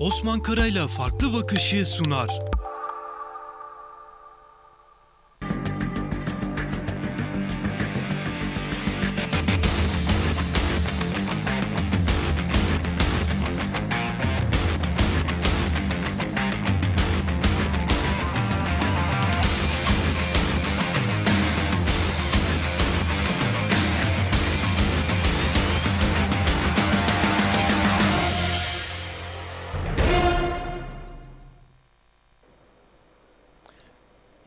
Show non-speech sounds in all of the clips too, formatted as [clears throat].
Osman Karay'la farklı bakışı sunar.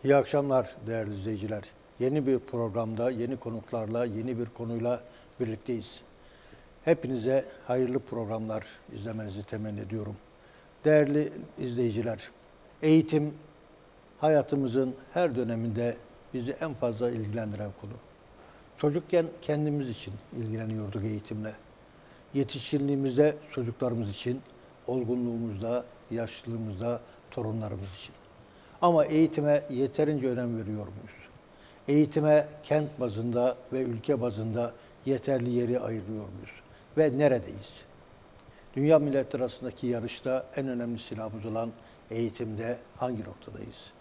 İyi akşamlar değerli izleyiciler. Yeni bir programda, yeni konuklarla, yeni bir konuyla birlikteyiz. Hepinize hayırlı programlar izlemenizi temenni ediyorum. Değerli izleyiciler, eğitim hayatımızın her döneminde bizi en fazla ilgilendiren konu. Çocukken kendimiz için ilgileniyorduk eğitimle. Yetişkinliğimizde çocuklarımız için, olgunluğumuzda, yaşlılığımızda torunlarımız için. Ama eğitime yeterince önem veriyor muyuz? Eğitime kent bazında ve ülke bazında yeterli yeri ayırıyor muyuz? Ve neredeyiz? Dünya milletleri arasındaki yarışta en önemli silahımız olan eğitimde hangi noktadayız?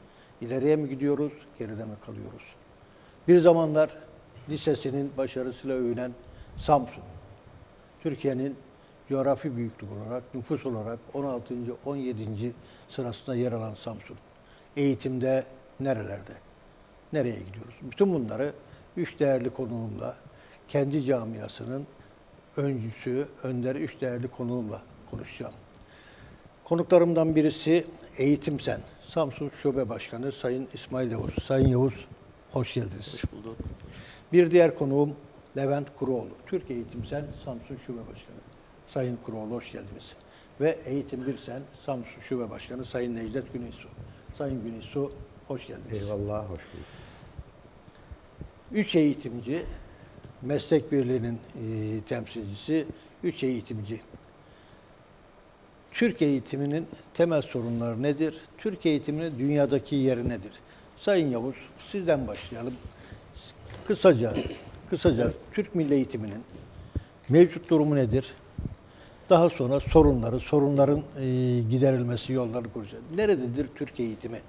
İleriye mi gidiyoruz, geride mi kalıyoruz? Bir zamanlar lisesinin başarısıyla övünen Samsun, Türkiye'nin coğrafi büyüklük olarak, nüfus olarak 16. 17. sırasında yer alan Samsun eğitimde nerelerde? Nereye gidiyoruz? Bütün bunları üç değerli konuğumla, kendi camiasının öncüsü, önderi üç değerli konuğumla konuşacağım. Konuklarımdan birisi Eğitim Sen, Samsun Şube Başkanı Sayın İsmail Yavuz. Sayın Yavuz, hoş geldiniz. Hoş bulduk. Bir diğer konuğum Levent Kuruoğlu, Türk Eğitim Sen, Samsun Şube Başkanı. Sayın Kuruoğlu hoş geldiniz. Ve Eğitim Bir Sen, Samsun Şube Başkanı Sayın Necdet Güneysu. Sayın Güneysu, hoş geldiniz. Eyvallah, hoş bulduk. Üç eğitimci, meslek birliğinin e, temsilcisi, üç eğitimci. Türk eğitiminin temel sorunları nedir? Türk eğitiminin dünyadaki yeri nedir? Sayın Yavuz, sizden başlayalım. Kısaca, kısaca Türk milli eğitiminin mevcut durumu nedir? Daha sonra sorunları, sorunların e, giderilmesi yolları kuracağız. Nerededir Türk eğitimi?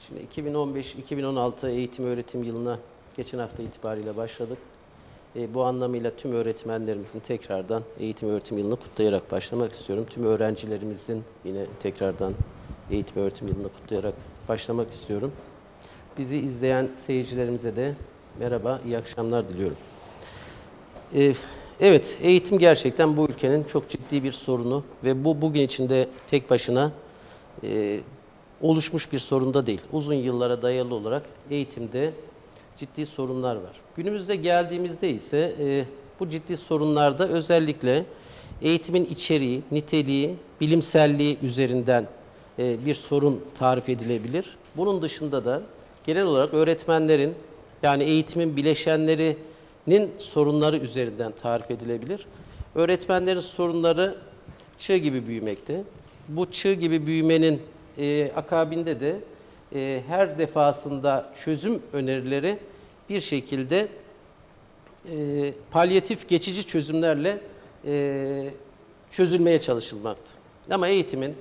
Şimdi 2015-2016 eğitim öğretim yılına geçen hafta itibariyle başladık. E, bu anlamıyla tüm öğretmenlerimizin tekrardan eğitim öğretim yılını kutlayarak başlamak istiyorum. Tüm öğrencilerimizin yine tekrardan eğitim öğretim yılını kutlayarak başlamak istiyorum. Bizi izleyen seyircilerimize de merhaba, iyi akşamlar diliyorum. E, evet, eğitim gerçekten bu ülkenin çok ciddi bir sorunu ve bu bugün içinde tek başına e, oluşmuş bir sorun da değil. Uzun yıllara dayalı olarak eğitimde ciddi sorunlar var. Günümüzde geldiğimizde ise e, bu ciddi sorunlarda özellikle eğitimin içeriği, niteliği, bilimselliği üzerinden e, bir sorun tarif edilebilir. Bunun dışında da genel olarak öğretmenlerin yani eğitimin bileşenlerinin sorunları üzerinden tarif edilebilir. Öğretmenlerin sorunları çığ gibi büyümekte. Bu çığ gibi büyümenin e, akabinde de e, her defasında çözüm önerileri bir şekilde e, palyatif geçici çözümlerle e, çözülmeye çalışılmakta. Ama eğitimin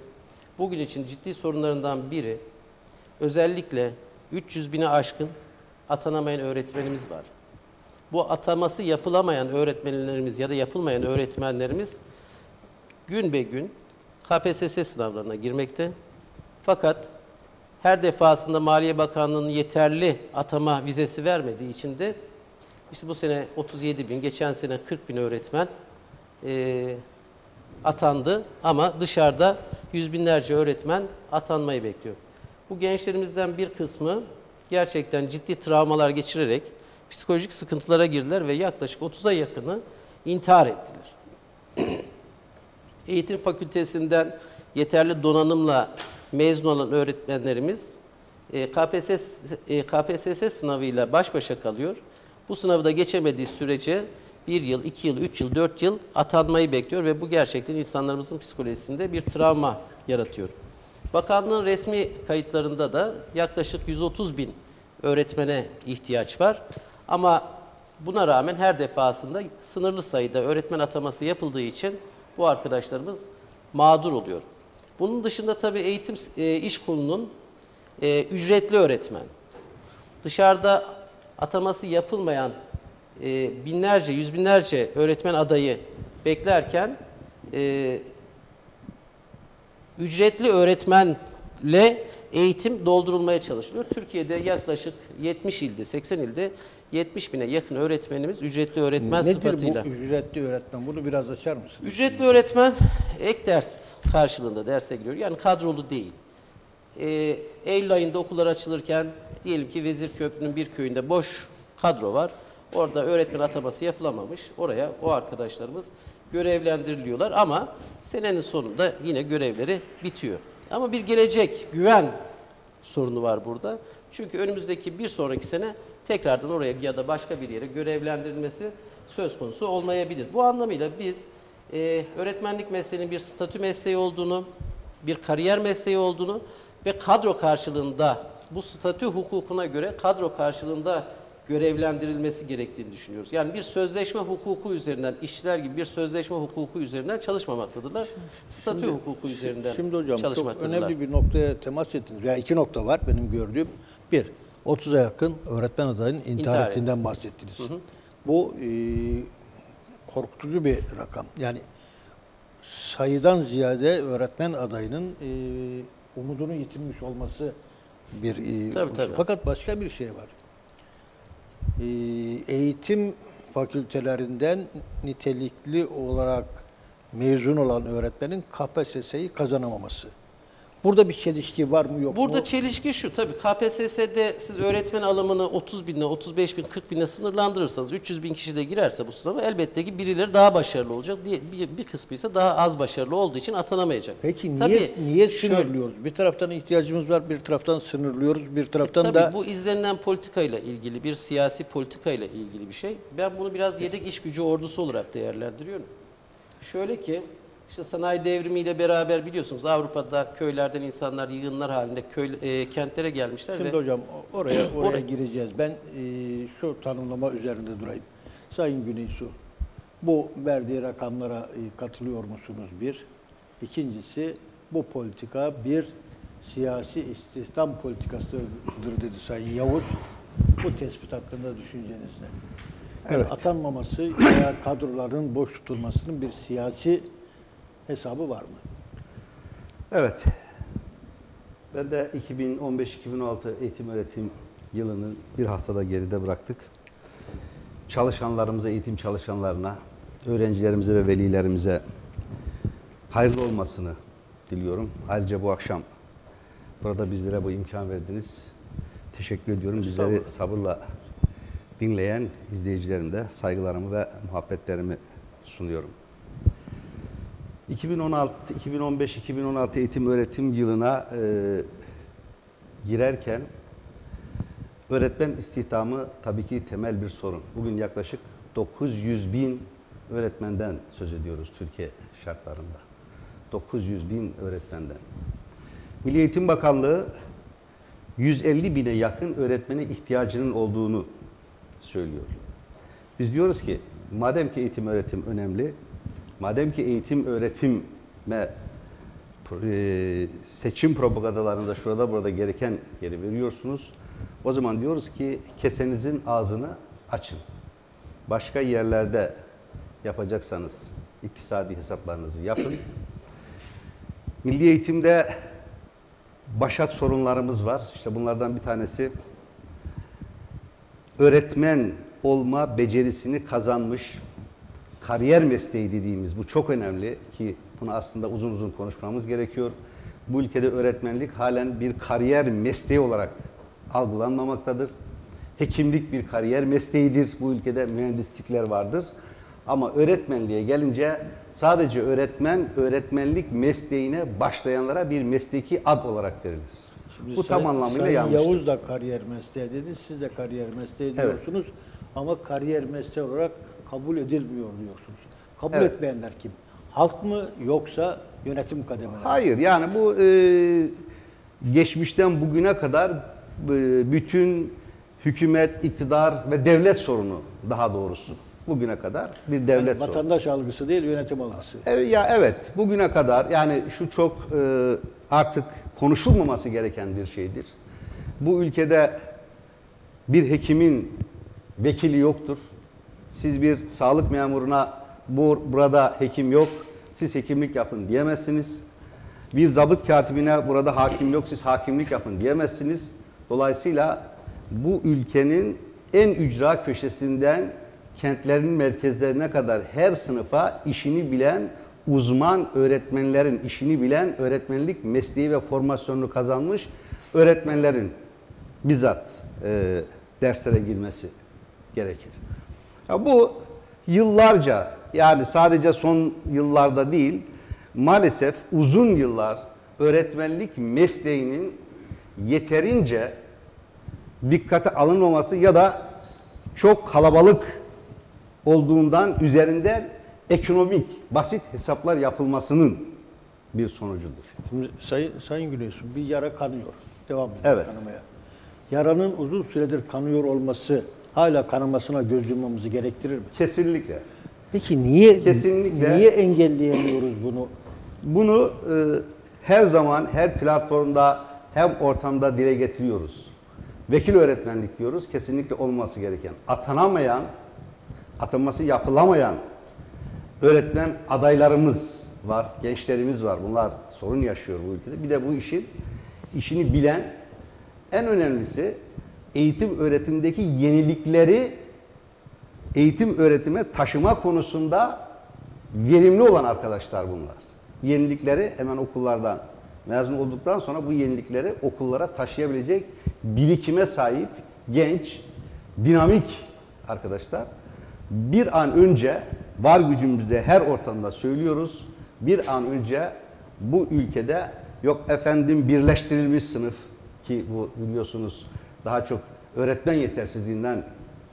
bugün için ciddi sorunlarından biri özellikle 300 bine aşkın atanamayan öğretmenimiz var. Bu ataması yapılamayan öğretmenlerimiz ya da yapılmayan öğretmenlerimiz gün be gün KPSS sınavlarına girmekte. Fakat her defasında Maliye Bakanlığı'nın yeterli atama vizesi vermediği için de işte bu sene 37 bin, geçen sene 40 bin öğretmen e, atandı ama dışarıda yüz binlerce öğretmen atanmayı bekliyor. Bu gençlerimizden bir kısmı gerçekten ciddi travmalar geçirerek psikolojik sıkıntılara girdiler ve yaklaşık 30'a yakını intihar ettiler. [clears throat] Eğitim fakültesinden yeterli donanımla mezun olan öğretmenlerimiz e, KPSS, e, KPSS sınavıyla baş başa kalıyor. Bu sınavı da geçemediği sürece bir yıl, iki yıl, üç yıl, dört yıl atanmayı bekliyor ve bu gerçekten insanlarımızın psikolojisinde bir travma yaratıyor. Bakanlığın resmi kayıtlarında da yaklaşık 130 bin öğretmene ihtiyaç var. Ama buna rağmen her defasında sınırlı sayıda öğretmen ataması yapıldığı için bu arkadaşlarımız mağdur oluyor. Bunun dışında tabii eğitim e, iş kolunun e, ücretli öğretmen. Dışarıda ataması yapılmayan e, binlerce, yüz binlerce öğretmen adayı beklerken e, ücretli öğretmenle eğitim doldurulmaya çalışılıyor. Türkiye'de yaklaşık 70 ilde, 80 ilde 70 bine yakın öğretmenimiz ücretli öğretmen Nedir sıfatıyla. bu ücretli öğretmen? Bunu biraz açar mısın? Ücretli öğretmen ek ders karşılığında derse giriyor. Yani kadrolu değil. Ee, Eylül ayında okullar açılırken diyelim ki Vezirköprü'nün bir köyünde boş kadro var. Orada öğretmen ataması yapılamamış. Oraya o arkadaşlarımız görevlendiriliyorlar ama senenin sonunda yine görevleri bitiyor. Ama bir gelecek, güven sorunu var burada. Çünkü önümüzdeki bir sonraki sene tekrardan oraya ya da başka bir yere görevlendirilmesi söz konusu olmayabilir. Bu anlamıyla biz e, öğretmenlik mesleğinin bir statü mesleği olduğunu, bir kariyer mesleği olduğunu ve kadro karşılığında bu statü hukukuna göre kadro karşılığında görevlendirilmesi gerektiğini düşünüyoruz. Yani bir sözleşme hukuku üzerinden, işçiler gibi bir sözleşme hukuku üzerinden çalışmamaktadırlar. Statü hukuku üzerinden Şimdi hocam çok çalışmaktadırlar. önemli bir noktaya temas ettiniz. Veya iki nokta var benim gördüğüm. Bir, 30'a yakın öğretmen adayının intihar, İntihar ettiğinden bahsettiniz. Bu e, korkutucu bir rakam. Yani sayıdan ziyade öğretmen adayının e, umudunu yitirmiş olması bir e, Tabii, tabii. Fakat başka bir şey var. E, eğitim fakültelerinden nitelikli olarak mezun olan öğretmenin KPSS'yi kazanamaması. Burada bir çelişki var mı yok Burada mu? çelişki şu tabii KPSS'de siz öğretmen alımını 30 binle, 35 bin, 40 binle sınırlandırırsanız 300 bin kişi de girerse bu sınava elbette ki birileri daha başarılı olacak. diye- Bir, bir kısmı ise daha az başarılı olduğu için atanamayacak. Peki niye Tabii, niye şöyle- sınırlıyoruz? Bir taraftan ihtiyacımız var, bir taraftan sınırlıyoruz, bir taraftan Tabii da bu izlenilen politikayla ilgili bir siyasi politikayla ilgili bir şey. Ben bunu biraz yedek iş gücü ordusu olarak değerlendiriyorum. Şöyle ki işte sanayi devrimiyle beraber biliyorsunuz Avrupa'da köylerden insanlar yığınlar halinde köy e, kentlere gelmişler Şimdi ve hocam oraya [clears throat] oraya Oraya- gireceğiz. Ben e, şu tanımlama üzerinde durayım. Sayın Güneysu, bu verdiği rakamlara e, katılıyor musunuz? Bir. İkincisi bu politika bir siyasi istihdam politikasıdır dedi Sayın Yavuz. Bu tespit hakkında düşünceniz ne? Evet. atanmaması veya kadroların boş tutulmasının bir siyasi hesabı var mı? Evet. Ben de 2015-2016 eğitim öğretim yılını bir haftada geride bıraktık. Çalışanlarımıza, eğitim çalışanlarına, öğrencilerimize ve velilerimize hayırlı olmasını diliyorum. Ayrıca bu akşam burada bizlere bu imkan verdiniz. Teşekkür ediyorum. Bizleri sabırla dinleyen izleyicilerim de saygılarımı ve muhabbetlerimi sunuyorum. 2016, 2015-2016 eğitim öğretim yılına e, girerken öğretmen istihdamı tabii ki temel bir sorun. Bugün yaklaşık 900 bin öğretmenden söz ediyoruz Türkiye şartlarında. 900 bin öğretmenden. Milli Eğitim Bakanlığı 150 bine yakın öğretmene ihtiyacının olduğunu söylüyor. Biz diyoruz ki madem ki eğitim öğretim önemli, madem ki eğitim öğretime e, seçim propagandalarında şurada burada gereken yeri veriyorsunuz. O zaman diyoruz ki kesenizin ağzını açın. Başka yerlerde yapacaksanız iktisadi hesaplarınızı yapın. Milli eğitimde başat sorunlarımız var. İşte bunlardan bir tanesi öğretmen olma becerisini kazanmış kariyer mesleği dediğimiz bu çok önemli ki bunu aslında uzun uzun konuşmamız gerekiyor. Bu ülkede öğretmenlik halen bir kariyer mesleği olarak algılanmamaktadır. Hekimlik bir kariyer mesleğidir. Bu ülkede mühendislikler vardır. Ama öğretmenliğe gelince sadece öğretmen, öğretmenlik mesleğine başlayanlara bir mesleki ad olarak verilir. Şimdi bu tam Sayın- anlamıyla yanlıştır. Yavuz da kariyer mesleği dedi, siz de kariyer mesleği Evet. diyorsunuz. Ama kariyer mesleği olarak kabul edilmiyor diyorsunuz. Kabul Evet. etmeyenler kim? Halk mı yoksa yönetim kademeleri? Hayır yani bu e, geçmişten bugüne kadar e, bütün hükümet, iktidar ve devlet sorunu daha doğrusu. bugüne kadar bir devlet Yani sorunu. vatandaş algısı değil, yönetim algısı. Evet, ya evet bugüne kadar yani şu çok e, artık konuşulmaması gereken bir şeydir. Bu ülkede bir hekimin vekili yoktur. Siz bir sağlık memuruna bu burada hekim yok, siz hekimlik yapın diyemezsiniz. Bir zabıt katibine burada hakim yok, siz hakimlik yapın diyemezsiniz. Dolayısıyla bu ülkenin en ücra köşesinden kentlerin merkezlerine kadar her sınıfa işini bilen uzman öğretmenlerin, işini bilen öğretmenlik mesleği ve formasyonunu kazanmış öğretmenlerin bizzat e, derslere girmesi gerekir. Ya bu yıllarca yani sadece son yıllarda değil maalesef uzun yıllar öğretmenlik mesleğinin yeterince dikkate alınmaması ya da çok kalabalık olduğundan üzerinden ekonomik basit hesaplar yapılmasının bir sonucudur. Şimdi Sayın, Sayın Güneş'in bir yara kanıyor. Devam ediyor Evet. kanamaya. Yaranın uzun süredir kanıyor olması hala kanamasına göz yummamızı gerektirir mi? Kesinlikle. Peki niye Kesinlikle. niye engelleyemiyoruz bunu? Bunu e, her zaman her platformda hem ortamda dile getiriyoruz. Vekil öğretmenlik diyoruz. Kesinlikle olması gereken. Atanamayan, atanması yapılamayan öğretmen adaylarımız var, gençlerimiz var. Bunlar sorun yaşıyor bu ülkede. Bir de bu işin işini bilen en önemlisi eğitim öğretimdeki yenilikleri eğitim öğretime taşıma konusunda verimli olan arkadaşlar bunlar. Yenilikleri hemen okullardan mezun olduktan sonra bu yenilikleri okullara taşıyabilecek birikime sahip genç, dinamik arkadaşlar. Bir an önce var gücümüzde her ortamda söylüyoruz. Bir an önce bu ülkede yok efendim birleştirilmiş sınıf ki bu biliyorsunuz daha çok öğretmen yetersizliğinden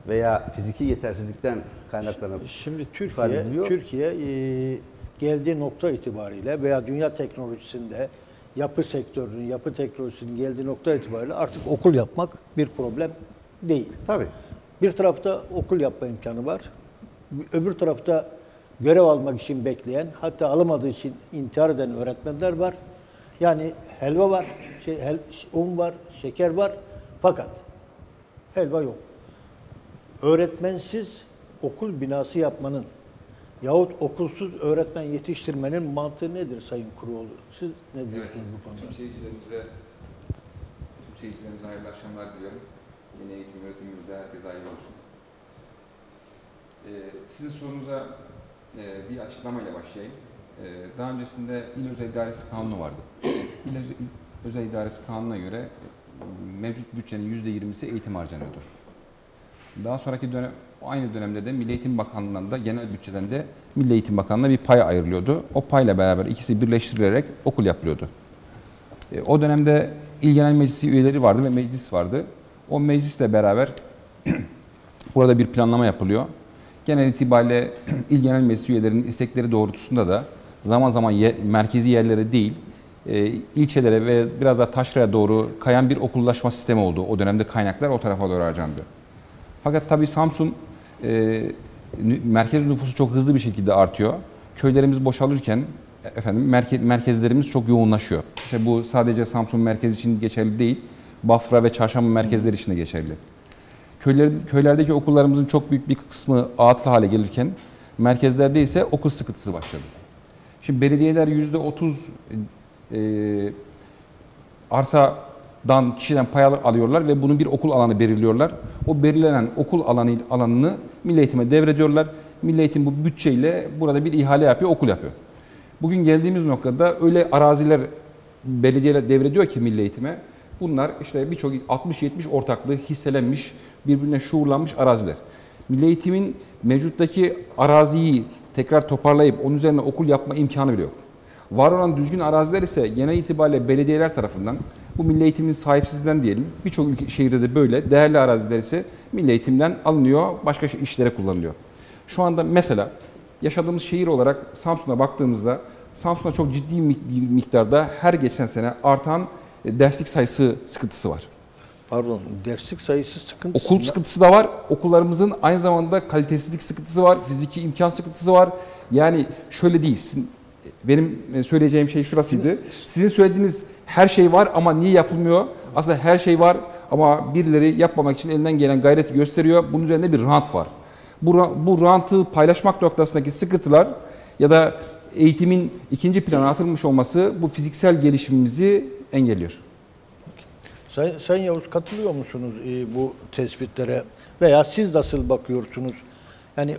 veya fiziki yetersizlikten kaynaklanan Şimdi Türkiye. Türkiye e, geldiği nokta itibariyle veya dünya teknolojisinde yapı sektörünün, yapı teknolojisinin geldiği nokta itibariyle artık okul yapmak bir problem değil. Tabii. Bir tarafta okul yapma imkanı var. Öbür tarafta görev almak için bekleyen, hatta alamadığı için intihar eden öğretmenler var. Yani helva var, şey, hel, un var, şeker var. Fakat helva yok. Öğretmensiz okul binası yapmanın yahut okulsuz öğretmen yetiştirmenin mantığı nedir Sayın Kuruoğlu? Siz ne diyorsunuz bu konuda? Tüm seyircilerimize, tüm seyircilerimize hayırlı akşamlar diliyorum. Yeni eğitim öğretim yılında herkese hayırlı olsun. Ee, sizin sorunuza e, bir açıklamayla başlayayım. Ee, daha öncesinde İl Özel İdaresi Kanunu vardı. İl Özel, İl Özel İdaresi Kanunu'na göre mevcut bütçenin %20'si eğitim harcanıyordu. Daha sonraki dönem, aynı dönemde de Milli Eğitim Bakanlığı'ndan da genel bütçeden de Milli Eğitim Bakanlığı'na bir pay ayrılıyordu. O payla beraber ikisi birleştirilerek okul yapılıyordu. E, O dönemde İl Genel Meclisi üyeleri vardı ve meclis vardı. O meclisle beraber [clears throat] burada bir planlama yapılıyor. Genel itibariyle [clears throat] İl Genel Meclisi üyelerinin istekleri doğrultusunda da zaman zaman ye- merkezi yerlere değil, ilçelere ve biraz daha taşraya doğru kayan bir okullaşma sistemi oldu. O dönemde kaynaklar o tarafa doğru harcandı. Fakat tabii Samsun e, merkez nüfusu çok hızlı bir şekilde artıyor. Köylerimiz boşalırken e, efendim merke, merkezlerimiz çok yoğunlaşıyor. İşte bu sadece Samsun merkez için geçerli değil. Bafra ve Çarşamba merkezleri için de geçerli. Köyler, köylerdeki okullarımızın çok büyük bir kısmı atıl hale gelirken merkezlerde ise okul sıkıntısı başladı. Şimdi belediyeler yüzde otuz e, arsadan kişiden pay al- alıyorlar ve bunun bir okul alanı belirliyorlar. O belirlenen okul alanı alanını Milli Eğitim'e devrediyorlar. Milli Eğitim bu bütçeyle burada bir ihale yapıyor, okul yapıyor. Bugün geldiğimiz noktada öyle araziler belediyeler devrediyor ki Milli Eğitim'e. Bunlar işte birçok 60-70 ortaklığı hisselenmiş, birbirine şuurlanmış araziler. Milli Eğitim'in mevcuttaki araziyi tekrar toparlayıp onun üzerine okul yapma imkanı bile yok. Var olan düzgün araziler ise genel itibariyle belediyeler tarafından, bu milli eğitimin sahipsizden diyelim, birçok şehirde de böyle, değerli araziler ise milli eğitimden alınıyor, başka şey- işlere kullanılıyor. Şu anda mesela yaşadığımız şehir olarak Samsun'a baktığımızda, Samsun'da çok ciddi miktarda her geçen sene artan e, derslik sayısı sıkıntısı var. Pardon, derslik sayısı sıkıntısı. Okul sıkıntısı da var. Okullarımızın aynı zamanda kalitesizlik sıkıntısı var. Fiziki imkan sıkıntısı var. Yani şöyle değil. Benim söyleyeceğim şey şurasıydı. Sizin söylediğiniz her şey var ama niye yapılmıyor? Aslında her şey var ama birileri yapmamak için elinden gelen gayreti gösteriyor. Bunun üzerinde bir rant var. Bu, bu rantı paylaşmak noktasındaki sıkıntılar ya da eğitimin ikinci plana atılmış olması bu fiziksel gelişimimizi engelliyor. Sayın, Sayın Yavuz katılıyor musunuz e, bu tespitlere veya siz nasıl bakıyorsunuz? Yani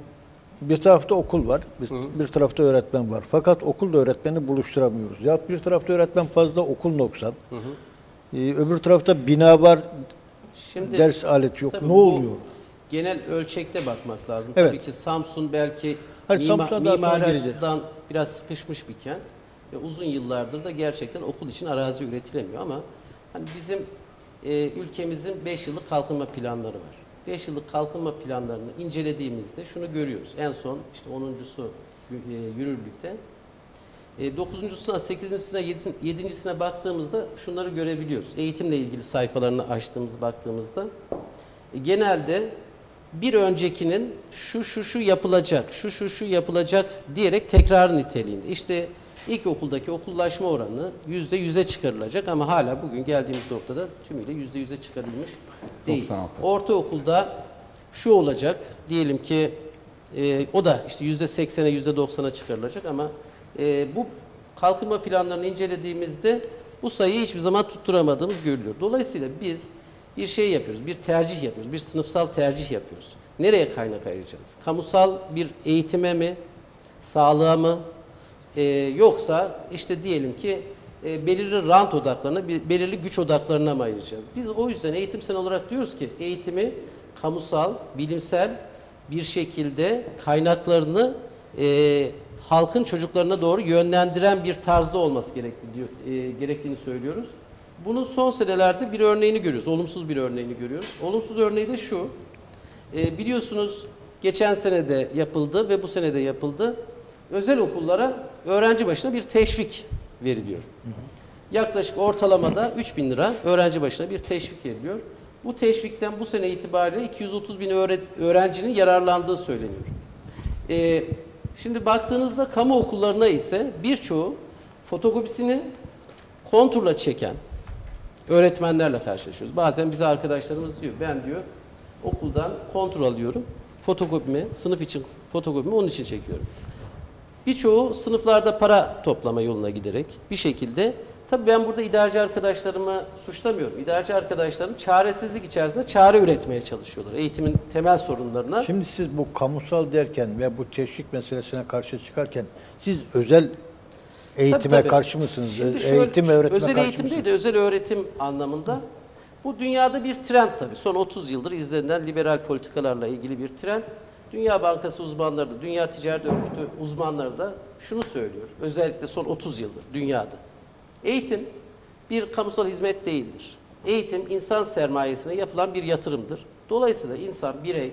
bir tarafta okul var, bir, bir tarafta öğretmen var. Fakat okulla öğretmeni buluşturamıyoruz. Ya bir tarafta öğretmen fazla, okul noksan. E, öbür tarafta bina var, Şimdi ders aleti yok. ne bu oluyor? Genel ölçekte bakmak lazım. Evet. Tabii ki Samsun belki Hayır, mima- mimari geleceğiz. açıdan biraz sıkışmış bir kent ve uzun yıllardır da gerçekten okul için arazi üretilemiyor ama hani bizim e, ülkemizin 5 yıllık kalkınma planları var. 5 yıllık kalkınma planlarını incelediğimizde şunu görüyoruz. En son işte 10.sü e, yürürlükte. E, 9.suna, 8.sine, 7.sine baktığımızda şunları görebiliyoruz. Eğitimle ilgili sayfalarını açtığımız, baktığımızda e, genelde bir öncekinin şu şu şu yapılacak, şu şu şu yapılacak diyerek tekrar niteliğinde. İşte ilkokuldaki okullaşma oranı yüzde yüze çıkarılacak ama hala bugün geldiğimiz noktada tümüyle yüzde yüze çıkarılmış değil. 96. Ortaokulda şu olacak, diyelim ki e, o da işte yüzde seksene, yüzde doksana çıkarılacak ama e, bu kalkınma planlarını incelediğimizde bu sayıyı hiçbir zaman tutturamadığımız görülüyor. Dolayısıyla biz bir şey yapıyoruz, bir tercih yapıyoruz, bir sınıfsal tercih yapıyoruz. Nereye kaynak ayıracağız? Kamusal bir eğitime mi, sağlığa mı, e, yoksa işte diyelim ki e, belirli rant odaklarına, belirli güç odaklarına mı ayıracağız? Biz o yüzden eğitimsel olarak diyoruz ki eğitimi kamusal, bilimsel bir şekilde kaynaklarını e, halkın çocuklarına doğru yönlendiren bir tarzda olması gerektiği, diyor, e, gerektiğini söylüyoruz. Bunun son senelerde bir örneğini görüyoruz. Olumsuz bir örneğini görüyoruz. Olumsuz örneği de şu. E, biliyorsunuz geçen sene de yapıldı ve bu sene de yapıldı. Özel okullara öğrenci başına bir teşvik veriliyor. Yaklaşık ortalamada 3 bin lira öğrenci başına bir teşvik veriliyor. Bu teşvikten bu sene itibariyle 230 bin öğre- öğrencinin yararlandığı söyleniyor. E, şimdi baktığınızda kamu okullarına ise birçoğu fotokopisini konturla çeken öğretmenlerle karşılaşıyoruz. Bazen bize arkadaşlarımız diyor, ben diyor okuldan kontrol alıyorum, fotokopimi, sınıf için fotokopimi onun için çekiyorum. Birçoğu sınıflarda para toplama yoluna giderek bir şekilde, tabii ben burada idareci arkadaşlarımı suçlamıyorum. İdareci arkadaşlarım çaresizlik içerisinde çare üretmeye çalışıyorlar eğitimin temel sorunlarına. Şimdi siz bu kamusal derken ve bu teşvik meselesine karşı çıkarken siz özel eğitime Tabii, tabii. karşı mısınız? Şimdi şöyle, Eğitim öğretime özel karşı eğitim değil de özel öğretim anlamında. Bu dünyada bir trend tabii. Son 30 yıldır izlenen liberal politikalarla ilgili bir trend. Dünya Bankası uzmanları da, Dünya Ticaret Örgütü uzmanları da şunu söylüyor. Özellikle son 30 yıldır dünyada. Eğitim bir kamusal hizmet değildir. Eğitim insan sermayesine yapılan bir yatırımdır. Dolayısıyla insan, birey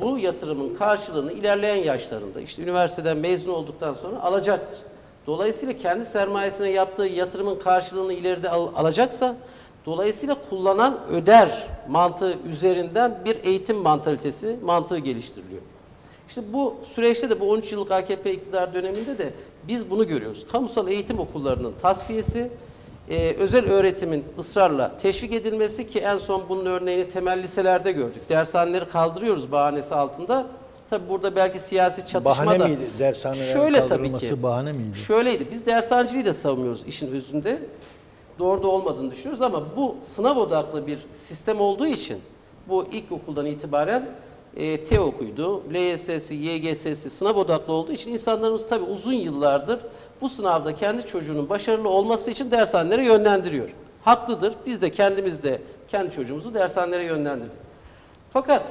bu yatırımın karşılığını ilerleyen yaşlarında işte üniversiteden mezun olduktan sonra alacaktır. Dolayısıyla kendi sermayesine yaptığı yatırımın karşılığını ileride al- alacaksa dolayısıyla kullanan öder mantığı üzerinden bir eğitim mantalitesi mantığı geliştiriliyor. İşte bu süreçte de bu 13 yıllık AKP iktidar döneminde de biz bunu görüyoruz. Kamusal eğitim okullarının tasfiyesi, e, özel öğretimin ısrarla teşvik edilmesi ki en son bunun örneğini temel liselerde gördük. Dershaneleri kaldırıyoruz bahanesi altında. Tabi burada belki siyasi çatışma Bahane da. miydi? Dershanelerin Şöyle tabii ki. bahane miydi? Şöyleydi. Biz dershaneciliği de savunmuyoruz işin özünde. Doğru da olmadığını düşünüyoruz ama bu sınav odaklı bir sistem olduğu için bu ilkokuldan itibaren e, TEOK'uydu, LYS'si, YGS'si sınav odaklı olduğu için insanlarımız tabii uzun yıllardır bu sınavda kendi çocuğunun başarılı olması için dershanelere yönlendiriyor. Haklıdır. Biz de kendimiz de kendi çocuğumuzu dershanelere yönlendirdik. Fakat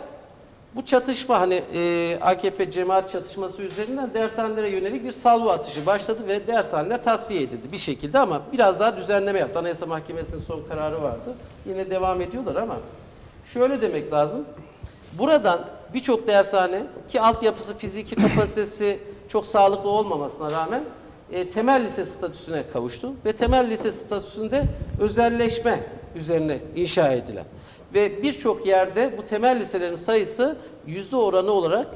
bu çatışma hani e, AKP cemaat çatışması üzerinden dershanelere yönelik bir salvo atışı başladı ve dershaneler tasfiye edildi bir şekilde ama biraz daha düzenleme yaptı. Anayasa Mahkemesi'nin son kararı vardı. Yine devam ediyorlar ama şöyle demek lazım. Buradan birçok dershane ki altyapısı, fiziki kapasitesi çok sağlıklı olmamasına rağmen e, temel lise statüsüne kavuştu ve temel lise statüsünde özelleşme üzerine inşa edilen. Ve birçok yerde bu temel liselerin sayısı yüzde oranı olarak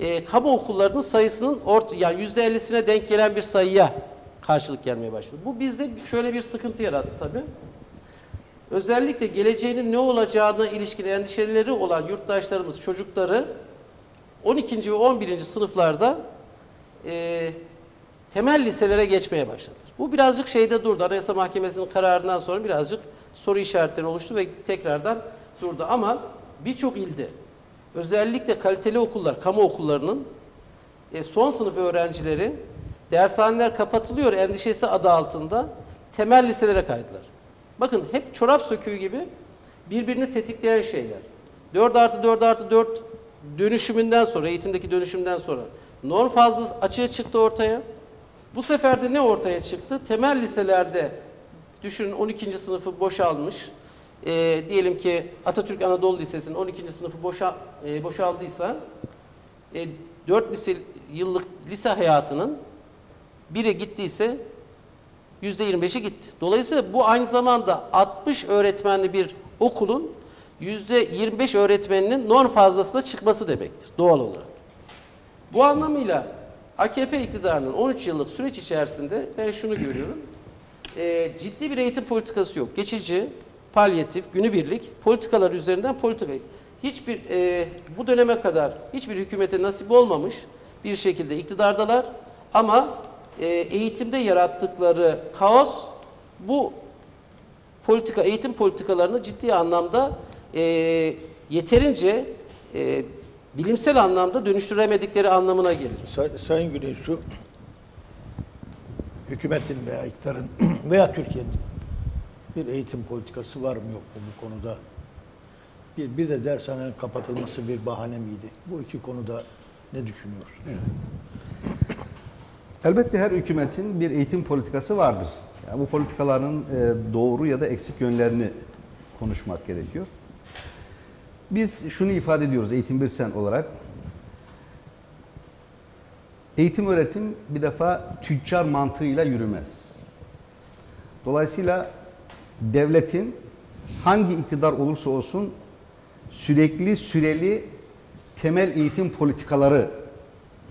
e, kamu okullarının sayısının ort yani yüzde ellisine denk gelen bir sayıya karşılık gelmeye başladı. Bu bizde şöyle bir sıkıntı yarattı tabii. Özellikle geleceğinin ne olacağına ilişkin endişeleri olan yurttaşlarımız, çocukları 12. ve 11. sınıflarda e, temel liselere geçmeye başladılar. Bu birazcık şeyde durdu. Anayasa Mahkemesi'nin kararından sonra birazcık soru işaretleri oluştu ve tekrardan durdu. Ama birçok ilde özellikle kaliteli okullar, kamu okullarının e, son sınıf öğrencileri dershaneler kapatılıyor endişesi adı altında temel liselere kaydılar. Bakın hep çorap söküğü gibi birbirini tetikleyen şeyler. 4 artı 4 artı 4 dönüşümünden sonra, eğitimdeki dönüşümden sonra norm fazlası açığa çıktı ortaya. Bu sefer de ne ortaya çıktı? Temel liselerde düşünün 12. sınıfı boşalmış. E, diyelim ki Atatürk Anadolu Lisesi'nin 12. sınıfı boşa, e, boşaldıysa e, 4 lise, yıllık lise hayatının biri gittiyse %25'i gitti. Dolayısıyla bu aynı zamanda 60 öğretmenli bir okulun %25 öğretmeninin norm fazlasına çıkması demektir doğal olarak. Bu anlamıyla AKP iktidarının 13 yıllık süreç içerisinde ben şunu görüyorum. E, ciddi bir eğitim politikası yok. Geçici, palyatif, günübirlik politikalar üzerinden politika. Hiçbir e, bu döneme kadar hiçbir hükümete nasip olmamış bir şekilde iktidardalar ama e, eğitimde yarattıkları kaos bu politika eğitim politikalarını ciddi anlamda e, yeterince e, bilimsel anlamda dönüştüremedikleri anlamına gelir. Say- Sayın Güneysu, hükümetin veya iktidarın [clears throat] veya Türkiye'nin bir eğitim politikası var mı yok mu bu konuda? Bir, bir de dershanenin kapatılması bir bahane miydi? Bu iki konuda ne düşünüyorsun? Elbette her hükümetin bir eğitim politikası vardır. Yani bu politikaların e, doğru ya da eksik yönlerini konuşmak gerekiyor. Biz şunu ifade ediyoruz Eğitim Bir Sen olarak. Eğitim öğretim bir defa tüccar mantığıyla yürümez. Dolayısıyla devletin hangi iktidar olursa olsun sürekli süreli temel eğitim politikaları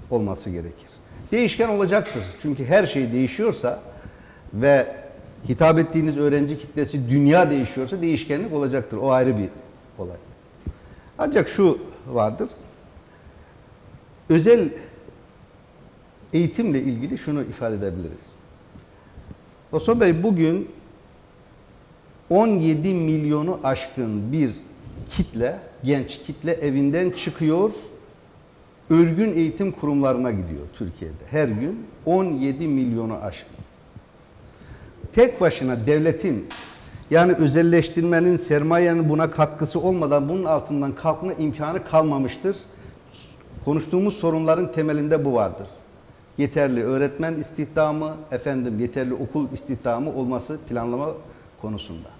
olması gerekir. Değişken olacaktır. Çünkü her şey değişiyorsa ve hitap ettiğiniz öğrenci kitlesi dünya değişiyorsa değişkenlik olacaktır. O ayrı bir olay. Ancak şu vardır. Özel eğitimle ilgili şunu ifade edebiliriz. Osman Bey bugün 17 milyonu aşkın bir kitle, genç kitle evinden çıkıyor, örgün eğitim kurumlarına gidiyor Türkiye'de. Her gün 17 milyonu aşkın. Tek başına devletin yani özelleştirmenin, sermayenin buna katkısı olmadan bunun altından kalkma imkanı kalmamıştır. Konuştuğumuz sorunların temelinde bu vardır. Yeterli öğretmen istihdamı, efendim yeterli okul istihdamı olması planlama konusunda.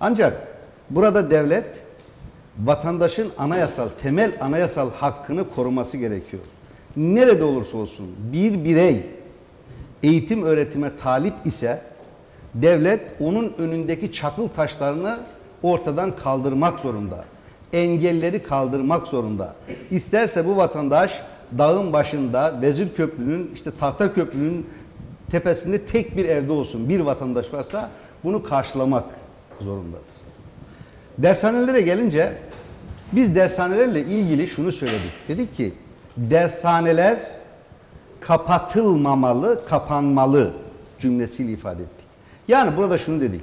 Ancak burada devlet vatandaşın anayasal, temel anayasal hakkını koruması gerekiyor. Nerede olursa olsun bir birey eğitim öğretime talip ise devlet onun önündeki çakıl taşlarını ortadan kaldırmak zorunda. Engelleri kaldırmak zorunda. İsterse bu vatandaş dağın başında Vezir Köprü'nün işte Tahta Köprü'nün tepesinde tek bir evde olsun. Bir vatandaş varsa bunu karşılamak zorundadır. Dershanelere gelince biz dershanelerle ilgili şunu söyledik. Dedik ki dershaneler kapatılmamalı, kapanmalı cümlesiyle ifade ettik. Yani burada şunu dedik.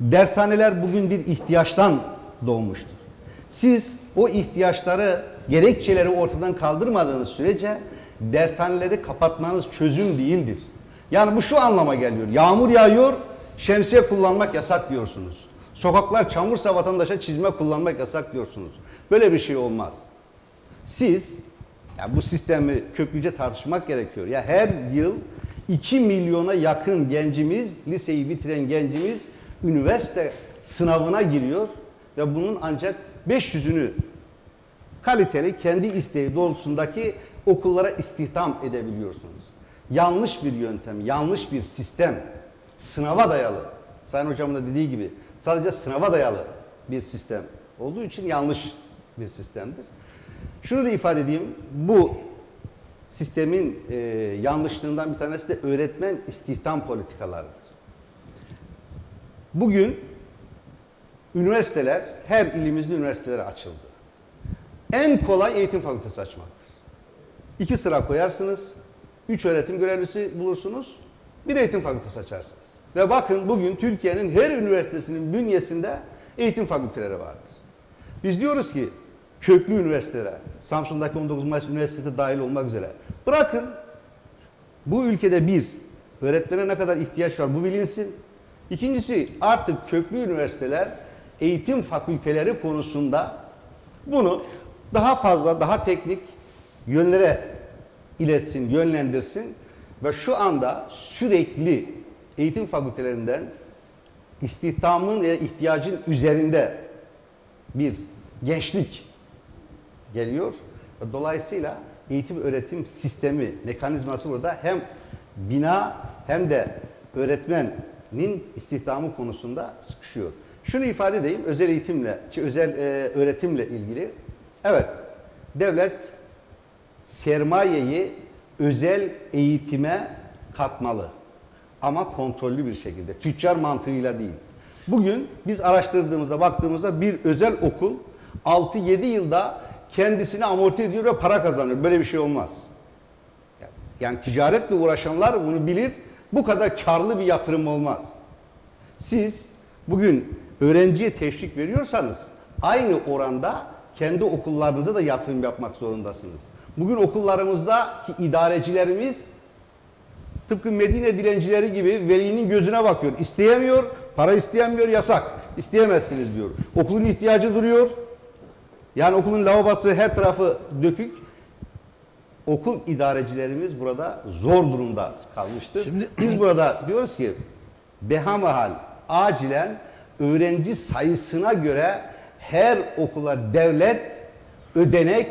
Dershaneler bugün bir ihtiyaçtan doğmuştur. Siz o ihtiyaçları, gerekçeleri ortadan kaldırmadığınız sürece dershaneleri kapatmanız çözüm değildir. Yani bu şu anlama geliyor. Yağmur yağıyor, şemsiye kullanmak yasak diyorsunuz. Sokaklar çamursa vatandaşa çizme kullanmak yasak diyorsunuz. Böyle bir şey olmaz. Siz ya bu sistemi köklüce tartışmak gerekiyor. Ya her yıl 2 milyona yakın gencimiz, liseyi bitiren gencimiz üniversite sınavına giriyor ve bunun ancak 500'ünü kaliteli kendi isteği doğrultusundaki okullara istihdam edebiliyorsunuz. Yanlış bir yöntem, yanlış bir sistem, sınava dayalı Sayın Hocamın da dediği gibi sadece sınava dayalı bir sistem olduğu için yanlış bir sistemdir. Şunu da ifade edeyim. Bu sistemin e, yanlışlığından bir tanesi de öğretmen istihdam politikalarıdır. Bugün üniversiteler, her ilimizde üniversiteler açıldı. En kolay eğitim fakültesi açmaktır. İki sıra koyarsınız, üç öğretim görevlisi bulursunuz, bir eğitim fakültesi açarsınız. Ve bakın bugün Türkiye'nin her üniversitesinin bünyesinde eğitim fakülteleri vardır. Biz diyoruz ki köklü üniversitelere, Samsun'daki 19 Mayıs Üniversitesi dahil olmak üzere. Bırakın bu ülkede bir, öğretmene ne kadar ihtiyaç var bu bilinsin. İkincisi artık köklü üniversiteler eğitim fakülteleri konusunda bunu daha fazla, daha teknik yönlere iletsin, yönlendirsin ve şu anda sürekli eğitim fakültelerinden istihdamın ve ihtiyacın üzerinde bir gençlik geliyor. Dolayısıyla eğitim öğretim sistemi, mekanizması burada hem bina hem de öğretmenin istihdamı konusunda sıkışıyor. Şunu ifade edeyim, özel eğitimle, özel e, öğretimle ilgili. Evet, devlet sermayeyi özel eğitime katmalı. Ama kontrollü bir şekilde, tüccar mantığıyla değil. Bugün biz araştırdığımızda, baktığımızda bir özel okul 6-7 yılda kendisini amorti ediyor ve para kazanıyor. Böyle bir şey olmaz. Yani ticaretle uğraşanlar bunu bilir. Bu kadar karlı bir yatırım olmaz. Siz bugün öğrenciye teşvik veriyorsanız aynı oranda kendi okullarınıza da yatırım yapmak zorundasınız. Bugün okullarımızdaki idarecilerimiz tıpkı Medine dilencileri gibi velinin gözüne bakıyor. İsteyemiyor, para isteyemiyor, yasak. İsteyemezsiniz diyor. Okulun ihtiyacı duruyor. Yani okulun lavabosu her tarafı dökük. Okul idarecilerimiz burada zor durumda kalmıştır. Şimdi, Biz burada diyoruz ki behamahal acilen öğrenci sayısına göre her okula devlet ödenek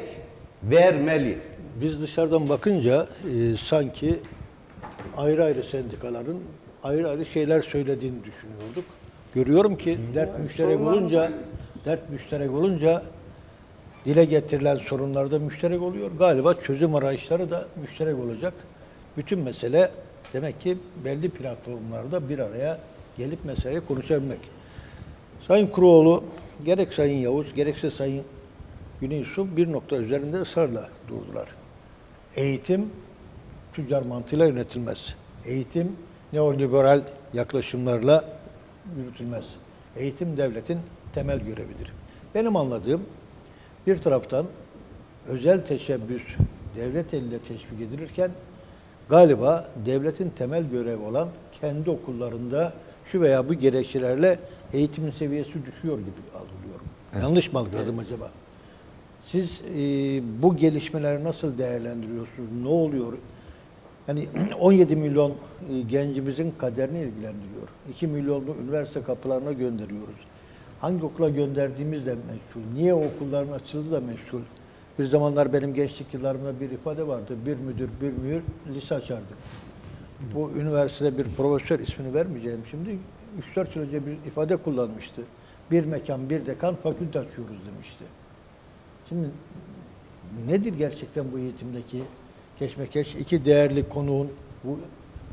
vermeli. Biz dışarıdan bakınca e, sanki ayrı ayrı sendikaların ayrı ayrı şeyler söylediğini düşünüyorduk. Görüyorum ki dert müşterek olunca dert müşterek olunca dile getirilen sorunlar da müşterek oluyor. Galiba çözüm arayışları da müşterek olacak. Bütün mesele demek ki belli platformlarda bir araya gelip meseleyi konuşabilmek. Sayın Kuroğlu, gerek Sayın Yavuz, gerekse Sayın Güney Su bir nokta üzerinde ısrarla durdular. Eğitim tüccar mantığıyla yönetilmez. Eğitim neoliberal yaklaşımlarla yürütülmez. Eğitim devletin temel görevidir. Benim anladığım bir taraftan özel teşebbüs devlet eliyle teşvik edilirken galiba devletin temel görevi olan kendi okullarında şu veya bu gerekçelerle eğitimin seviyesi düşüyor gibi algılıyorum. Evet. Yanlış mı algıladım evet. acaba? Siz e, bu gelişmeleri nasıl değerlendiriyorsunuz? Ne oluyor? Yani [clears throat] 17 milyon e, gencimizin kaderini ilgilendiriyor. 2 milyonlu üniversite kapılarına gönderiyoruz. Hangi okula gönderdiğimiz de meşhur. Niye okulların açıldığı da meşhur. Bir zamanlar benim gençlik yıllarımda bir ifade vardı. Bir müdür, bir müdür lise açardı. Bu üniversitede bir profesör ismini vermeyeceğim şimdi. 3-4 yıl önce bir ifade kullanmıştı. Bir mekan, bir dekan fakülte açıyoruz demişti. Şimdi nedir gerçekten bu eğitimdeki keşmekeş? İki değerli konuğun bu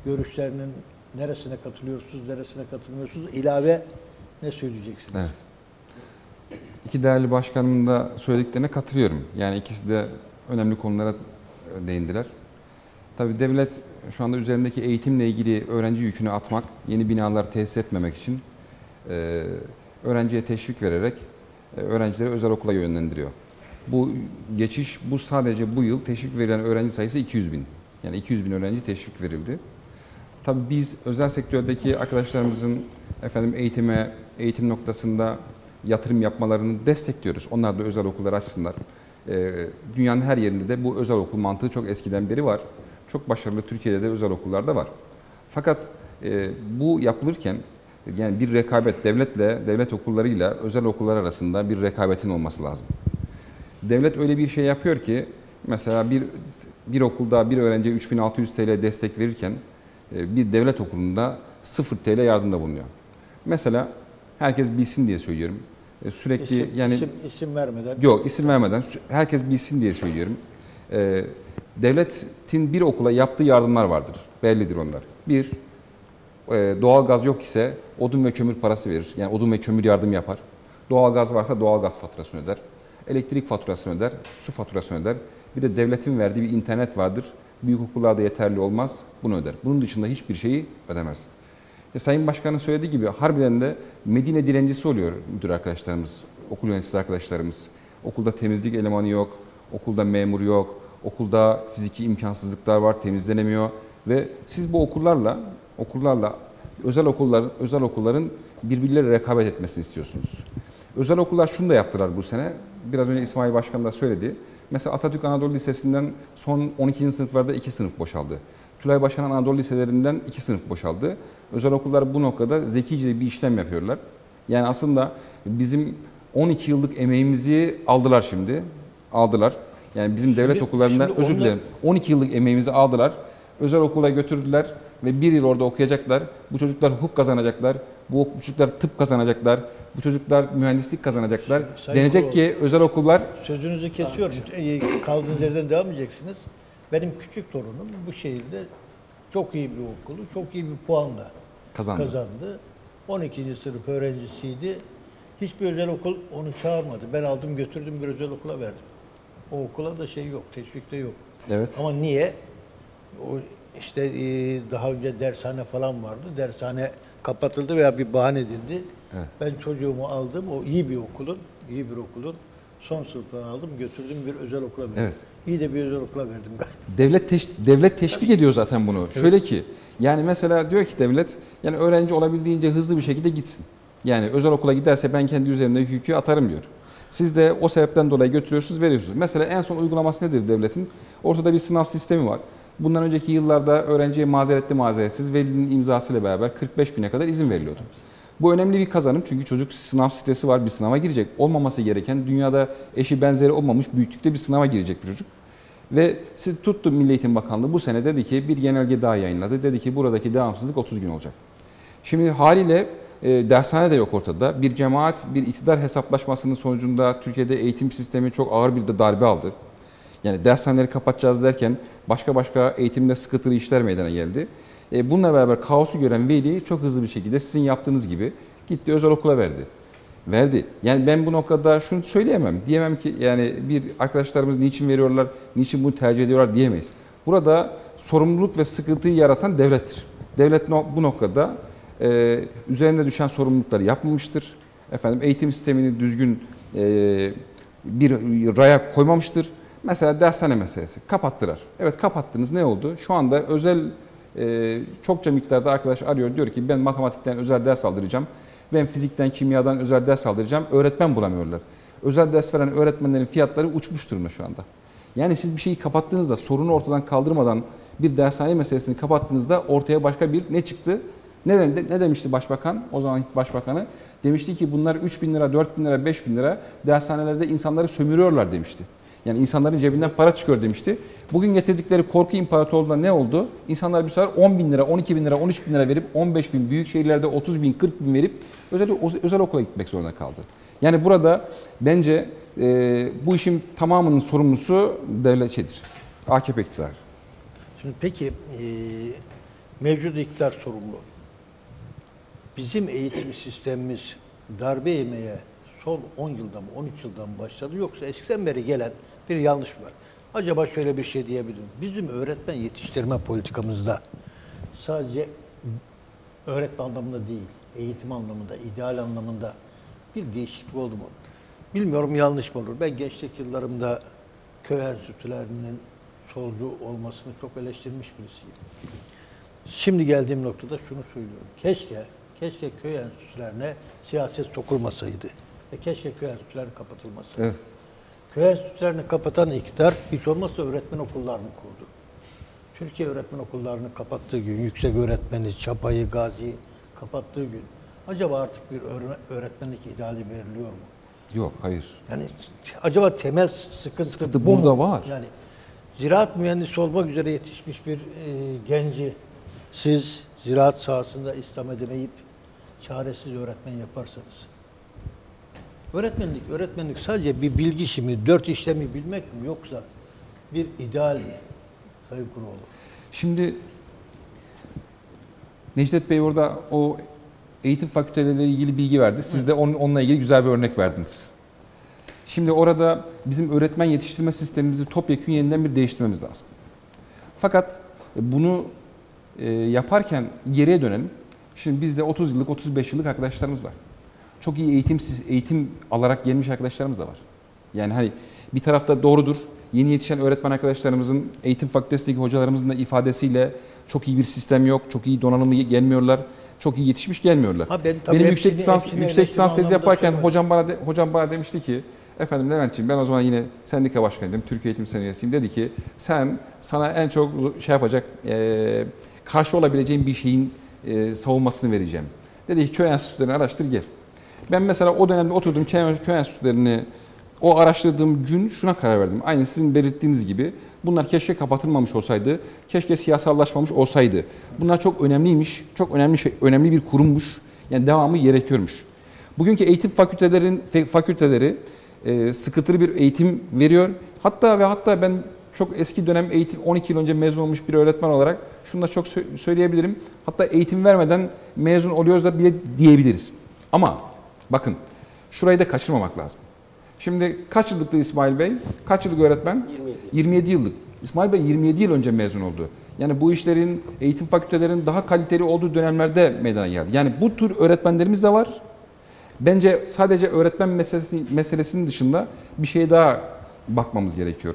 görüşlerinin neresine katılıyorsunuz, neresine katılmıyorsunuz? İlave ne söyleyeceksiniz? Evet. İki değerli başkanımın da söylediklerine katılıyorum. Yani ikisi de önemli konulara değindiler. Tabii devlet şu anda üzerindeki eğitimle ilgili öğrenci yükünü atmak, yeni binalar tesis etmemek için e, öğrenciye teşvik vererek e, öğrencileri özel okula yönlendiriyor. Bu geçiş, bu sadece bu yıl teşvik verilen öğrenci sayısı 200 bin. Yani 200 bin öğrenci teşvik verildi. Tabii biz özel sektördeki arkadaşlarımızın efendim eğitime, eğitim noktasında yatırım yapmalarını destekliyoruz. Onlar da özel okullar açsınlar. Ee, dünyanın her yerinde de bu özel okul mantığı çok eskiden beri var. Çok başarılı Türkiye'de de özel okullar da var. Fakat e, bu yapılırken yani bir rekabet devletle, devlet okullarıyla özel okullar arasında bir rekabetin olması lazım. Devlet öyle bir şey yapıyor ki mesela bir bir okulda bir öğrenciye 3600 TL destek verirken e, bir devlet okulunda 0 TL yardımda bulunuyor. Mesela herkes bilsin diye söylüyorum. E, Sürekli İsim, yani isim, isim vermeden. Yok isim vermeden herkes bilsin diye söylüyorum. Ee, devletin bir okula yaptığı yardımlar vardır. Bellidir onlar. Bir, e, doğal gaz yok ise odun ve kömür parası verir. Yani odun ve kömür yardım yapar. Doğal gaz varsa doğal gaz faturasını öder. Elektrik faturasını öder, su faturasını öder. Bir de devletin verdiği bir internet vardır. Büyük okullarda yeterli olmaz, bunu öder. Bunun dışında hiçbir şeyi ödemez. E, Sayın Başkan'ın söylediği gibi harbiden de Medine dilencisi oluyor müdür arkadaşlarımız, okul yöneticisi arkadaşlarımız. Okulda temizlik elemanı yok, okulda memur yok, okulda fiziki imkansızlıklar var, temizlenemiyor ve siz bu okullarla okullarla özel okulların özel okulların birbirleriyle rekabet etmesini istiyorsunuz. Özel okullar şunu da yaptılar bu sene. Biraz önce İsmail Başkan da söyledi. Mesela Atatürk Anadolu Lisesi'nden son 12. sınıflarda 2 sınıf boşaldı. Tülay Başkan Anadolu Liselerinden 2 sınıf boşaldı. Özel okullar bu noktada zekice bir işlem yapıyorlar. Yani aslında bizim 12 yıllık emeğimizi aldılar şimdi. Aldılar. Yani bizim devlet Şimdi- okullarından şimdi özür dilerim. 12 yıllık emeğimizi aldılar. Özel okula götürdüler ve bir yıl orada okuyacaklar. Bu çocuklar hukuk kazanacaklar. Bu çocuklar tıp kazanacaklar. Bu çocuklar mühendislik kazanacaklar. Sayın Denecek Kurul- ki özel okullar Sözünüzü kesiyorum. Ee, Kaldığınız yerden devam edeceksiniz. Benim küçük torunum bu şehirde çok iyi bir okulu, çok iyi bir puanla kazandı. kazandı. 12. sınıf öğrencisiydi. Hiçbir özel okul onu çağırmadı. Ben aldım götürdüm bir özel okula verdim. O okula da şey yok, teşvik de yok. Evet. Ama niye? O işte e, daha önce dershane falan vardı. Dershane kapatıldı veya bir bahane edildi. Evet. Ben çocuğumu aldım. O iyi bir okulun, iyi bir okulun son sınıftan aldım, götürdüm bir özel okula verdim. Evet. İyi de bir özel okula verdim galiba. Devlet teş- devlet teşvik ediyor zaten bunu. Şöyle ki yani mesela diyor ki devlet yani öğrenci olabildiğince hızlı bir şekilde gitsin. Yani özel okula giderse ben kendi üzerimdeki yükü atarım diyor. Siz de o sebepten dolayı götürüyorsunuz, veriyorsunuz. Mesela en son uygulaması nedir devletin? Ortada bir sınav sistemi var. Bundan önceki yıllarda öğrenciye mazeretli mazeretsiz velinin imzasıyla beraber 45 güne kadar izin veriliyordu. Bu önemli bir kazanım çünkü çocuk sınav stresi var, bir sınava girecek. Olmaması gereken, dünyada eşi benzeri olmamış büyüklükte bir sınava girecek bir çocuk. Ve tuttu Milli Eğitim Bakanlığı bu sene dedi ki bir genelge daha yayınladı. Dedi ki buradaki devamsızlık 30 gün olacak. Şimdi haliyle e, dershane de yok ortada. Bir cemaat, bir iktidar hesaplaşmasının sonucunda Türkiye'de eğitim sistemi çok ağır bir de darbe aldı. Yani dershaneleri kapatacağız derken başka başka eğitimde sıkıntılı işler meydana geldi. E, bununla beraber kaosu gören veli çok hızlı bir şekilde sizin yaptığınız gibi gitti özel okula verdi. Verdi. Yani ben bu noktada şunu söyleyemem. Diyemem ki yani bir arkadaşlarımız niçin veriyorlar, niçin bunu tercih ediyorlar diyemeyiz. Burada sorumluluk ve sıkıntıyı yaratan devlettir. Devlet bu noktada e, üzerine düşen sorumlulukları yapmamıştır. Efendim eğitim sistemini düzgün e, bir raya koymamıştır. Mesela dershane meselesi. Kapattılar. Evet kapattınız. Ne oldu? Şu anda özel e, çokça miktarda arkadaş arıyor. Diyor ki ben matematikten özel ders aldıracağım. Ben fizikten, kimyadan özel ders aldıracağım. Öğretmen bulamıyorlar. Özel ders veren öğretmenlerin fiyatları uçmuş durumda şu anda. Yani siz bir şeyi kapattığınızda, sorunu ortadan kaldırmadan bir dershane meselesini kapattığınızda ortaya başka bir ne çıktı? Ne, ne demişti başbakan? O zaman başbakanı demişti ki bunlar 3 bin lira, 4 bin lira, 5 bin lira dershanelerde insanları sömürüyorlar demişti. Yani insanların cebinden para çıkıyor demişti. Bugün getirdikleri korku imparatorluğunda ne oldu? İnsanlar bir sefer 10 bin lira, 12 bin lira, 13 bin lira verip 15 bin, büyük şehirlerde 30 bin, 40 bin verip özel, özel okula gitmek zorunda kaldı. Yani burada bence e, bu işin tamamının sorumlusu devlet şeydir. AKP iktidarı. Şimdi peki e, mevcut iktidar sorumlu. Bizim eğitim sistemimiz darbe yemeye son 10 yılda mı 13 yıldan mı başladı yoksa eskiden beri gelen bir yanlış var? Acaba şöyle bir şey diyebilirim. Bizim öğretmen yetiştirme politikamızda sadece öğretmen anlamında değil, eğitim anlamında, ideal anlamında bir değişiklik oldu mu? Bilmiyorum yanlış mı olur. Ben gençlik yıllarımda köy enstitülerinin solcu olmasını çok eleştirmiş birisiyim. Şimdi geldiğim noktada şunu söylüyorum. Keşke, keşke köy enstitülerine siyaset sokulmasaydı. Ve keşke köy enstitüleri kapatılmasaydı. Evet. Köy enstitülerini kapatan iktidar hiç olmazsa öğretmen okullarını kurdu. Türkiye öğretmen okullarını kapattığı gün, yüksek öğretmeni, Çapayı, Gazi'yi kapattığı gün acaba artık bir öğre- öğretmenlik ideali veriliyor mu? Yok, hayır. Yani acaba temel sıkıntı, Sıkıntı bu burada mu? var. Yani ziraat mühendisi olmak üzere yetişmiş bir e, genci siz ziraat sahasında İslam edemeyip çaresiz öğretmen yaparsanız. Öğretmenlik, öğretmenlik sadece bir bilgi işi mi, dört işlemi bilmek mi yoksa bir ideal mi? Sayın Kuroğlu. Şimdi Necdet Bey orada o eğitim fakülteleriyle ilgili bilgi verdi. Siz de onun, onunla ilgili güzel bir örnek verdiniz. Şimdi orada bizim öğretmen yetiştirme sistemimizi topyekun yeniden bir değiştirmemiz lazım. Fakat bunu e, yaparken geriye dönelim. Şimdi bizde 30 yıllık, 35 yıllık arkadaşlarımız var. Çok iyi eğitim eğitim alarak gelmiş arkadaşlarımız da var. Yani hani bir tarafta doğrudur. Yeni yetişen öğretmen arkadaşlarımızın eğitim fakültesindeki hocalarımızın da ifadesiyle çok iyi bir sistem yok, çok iyi donanımlı gelmiyorlar, çok iyi yetişmiş gelmiyorlar. Ha, ben Benim yüksek lisans yüksek lisans tezi yaparken hocam bana de- hocam bana demişti ki efendim Leventciğim ben o zaman yine sendika başkanıydım. Türkiye Eğitim Sen üyesiyim. Dedi ki sen sana en çok şey yapacak e, karşı olabileceğin bir şeyin e, savunmasını vereceğim. Dedi ki köy enstitülerini araştır gel. Ben mesela o dönemde oturdum köy, enstitülerini o araştırdığım gün şuna karar verdim. Aynı sizin belirttiğiniz gibi bunlar keşke kapatılmamış olsaydı, keşke siyasallaşmamış olsaydı. Bunlar çok önemliymiş, çok önemli şey, önemli bir kurummuş. Yani devamı gerekiyormuş. Bugünkü eğitim fakültelerin fakülteleri e, sıkıntılı bir eğitim veriyor. Hatta ve hatta ben çok eski dönem eğitim 12 yıl önce mezun olmuş bir öğretmen olarak şunu da çok sö- söyleyebilirim. Hatta eğitim vermeden mezun oluyoruz da bile diyebiliriz. Ama bakın şurayı da kaçırmamak lazım. Şimdi kaç yıllıktı İsmail Bey? Kaç yıllık öğretmen? 27. 27 yıllık. İsmail Bey 27 yıl önce mezun oldu. Yani bu işlerin, eğitim fakültelerinin daha kaliteli olduğu dönemlerde meydana geldi. Yani bu tür öğretmenlerimiz de var. Bence sadece öğretmen meselesi, meselesinin dışında bir şeye daha bakmamız gerekiyor.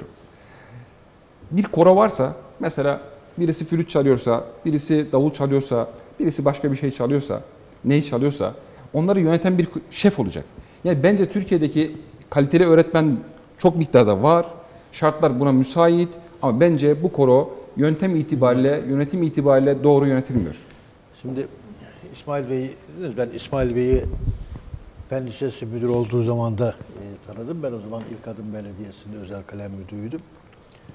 Bir koro varsa, mesela birisi flüt çalıyorsa, birisi davul çalıyorsa, birisi başka bir şey çalıyorsa, neyi çalıyorsa, onları yöneten bir şef olacak. Yani bence Türkiye'deki kaliteli öğretmen çok miktarda var. Şartlar buna müsait ama bence bu koro yöntem itibariyle, yönetim itibariyle doğru yönetilmiyor. Şimdi İsmail Bey'i, ben İsmail Bey'i Fen Lisesi müdür olduğu zaman da e, tanıdım. Ben o zaman İlk Adım Belediyesi'nde özel kalem müdürüydüm.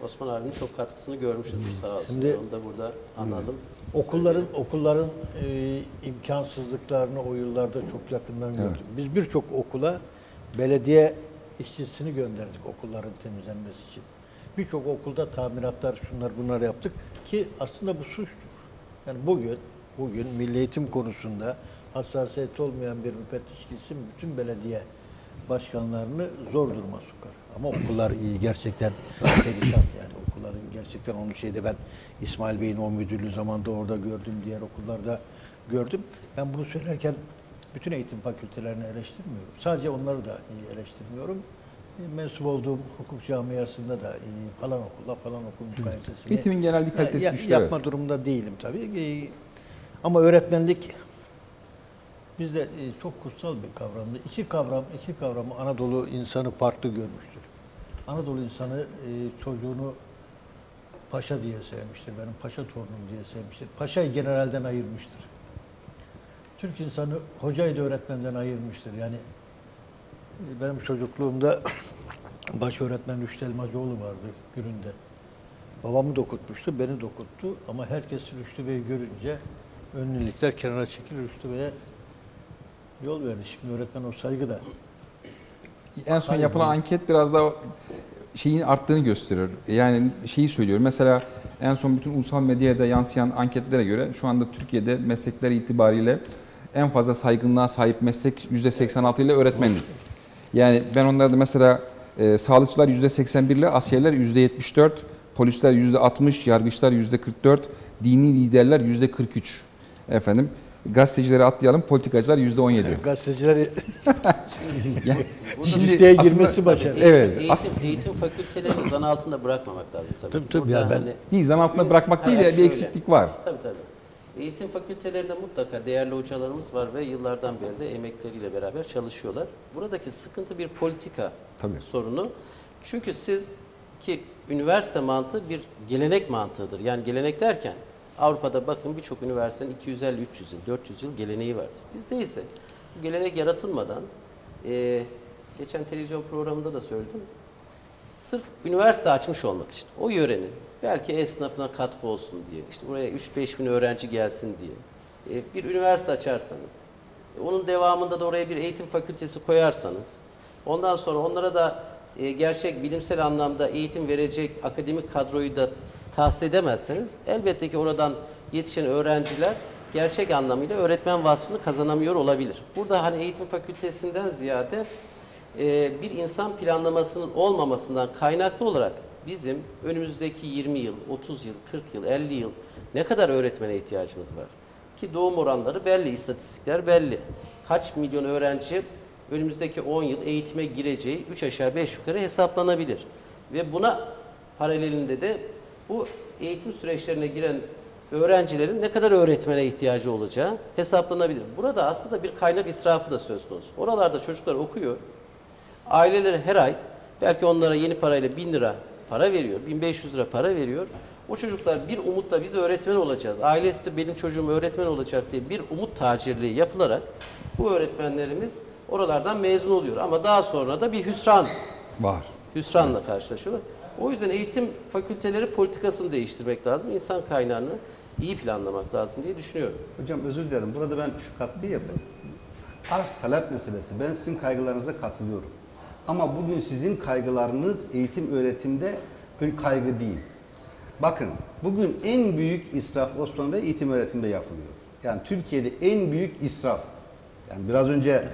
Osman abinin çok katkısını görmüşüzdür sağ olsun. Şimdi- Onu da burada analım. Okulların okulların e, imkansızlıklarını o yıllarda çok yakından gördüm. Biz birçok okula belediye işçisini gönderdik okulların temizlenmesi için. Birçok okulda tamiratlar, şunlar bunlar yaptık ki aslında bu suçtur. Yani bugün bugün milli eğitim konusunda hassasiyet olmayan bir müfettiş gitsin bütün belediye başkanlarını zor duruma sokar. Ama okullar iyi gerçekten perişan yani okulların gerçekten onu şeyde ben İsmail Bey'in o müdürlüğü zamanında orada gördüm diğer okullarda gördüm. Ben bunu söylerken bütün eğitim fakültelerini eleştirmiyorum. Sadece onları da eleştirmiyorum. E, Mensup olduğum hukuk camiasında da e, falan okulla falan okulun kalitesini Eğitimin genel bir kalitesi ya- düştü. yapma evet. durumunda değilim tabii. E, Ama öğretmenlik bizde çok kutsal bir kavramdı. İki kavram, iki kavramı Anadolu insanı farklı görmüştür. Anadolu insanı e, çocuğunu paşa diye sevmiştir. Benim paşa torunum diye sevmiştir. Paşayı generalden ayırmıştır. Türk insanı hocayı da öğretmenden ayırmıştır. Yani e, benim çocukluğumda [coughs] baş öğretmen Rüştü Elmacıoğlu vardı gününde. Babamı dokutmuştu, beni dokuttu ama herkes Rüştü Bey'i görünce önlülükler kenara çekilir Rüştü Bey'e yol verdi. Şimdi öğretmen o saygı da. En son yapılan anket biraz daha şeyin arttığını gösteriyor. Yani şeyi söylüyor. Mesela en son bütün ulusal medyada yansıyan anketlere göre şu anda Türkiye'de meslekler itibariyle en fazla saygınlığa sahip meslek %86 ile öğretmenlik. Yani ben onlarda mesela e, sağlıkçılar %81 ile askerler %74, polisler %60, yargıçlar %44, dini liderler %43. Efendim gazetecileri atlayalım, politikacılar %17. Gazetecileri [laughs] Yani Şimdi listeye aslında- girmesi başarılı. Evet. Eğitim, as- eğitim fakültelerini zan altında bırakmamak lazım tabii. Tabii, tabii Burada ya ben- hani- Değil zan altında bırakmak değil de bir eksiklik var. Tabii tabii. Eğitim fakültelerinde mutlaka değerli hocalarımız var ve yıllardan beri de emekleriyle beraber çalışıyorlar. Buradaki sıkıntı bir politika Tabii. sorunu. Çünkü siz ki üniversite mantığı bir gelenek mantığıdır. Yani gelenek derken Avrupa'da bakın birçok üniversitenin 250, 300 yıl, 400 yıl geleneği vardır. Bizde ise gelenek yaratılmadan eee, geçen televizyon programında da söyledim. Sırf üniversite açmış olmak için o yörenin belki esnafına katkı olsun diye işte buraya 3-5 bin öğrenci gelsin diye e, bir üniversite açarsanız Onun devamında da oraya bir eğitim fakültesi koyarsanız, ondan sonra onlara da e, gerçek bilimsel anlamda eğitim verecek akademik kadroyu da tahsis edemezseniz elbette ki oradan yetişen öğrenciler gerçek anlamıyla öğretmen vasfını kazanamıyor olabilir. Burada hani eğitim fakültesinden ziyade e, bir insan planlamasının olmamasından kaynaklı olarak bizim önümüzdeki 20 yıl, 30 yıl, 40 yıl, 50 yıl ne kadar öğretmene ihtiyacımız var? Ki doğum oranları belli, istatistikler belli. Kaç milyon öğrenci önümüzdeki 10 yıl eğitime gireceği 3 aşağı 5 yukarı hesaplanabilir. Ve buna paralelinde de bu eğitim süreçlerine giren öğrencilerin ne kadar öğretmene ihtiyacı olacağı hesaplanabilir. Burada aslında bir kaynak israfı da söz konusu. Oralarda çocuklar okuyor. Aileleri her ay belki onlara yeni parayla 1000 lira para veriyor, 1500 lira para veriyor. O çocuklar bir umutla biz öğretmen olacağız. Ailesi de benim çocuğum öğretmen olacak diye bir umut tacirliği yapılarak bu öğretmenlerimiz oralardan mezun oluyor. Ama daha sonra da bir hüsran, Var. hüsranla karşılaşıyorlar. O yüzden eğitim fakülteleri politikasını değiştirmek lazım. İnsan kaynağını iyi planlamak lazım diye düşünüyorum. Hocam özür dilerim. Burada ben şu katkıyı yapayım. Arz talep meselesi. Ben sizin kaygılarınıza katılıyorum. Ama bugün sizin kaygılarınız eğitim öğretimde bir kaygı değil. Bakın bugün en büyük israf Osman Bey eğitim öğretimde yapılıyor. Yani Türkiye'de en büyük israf. Yani biraz önce e,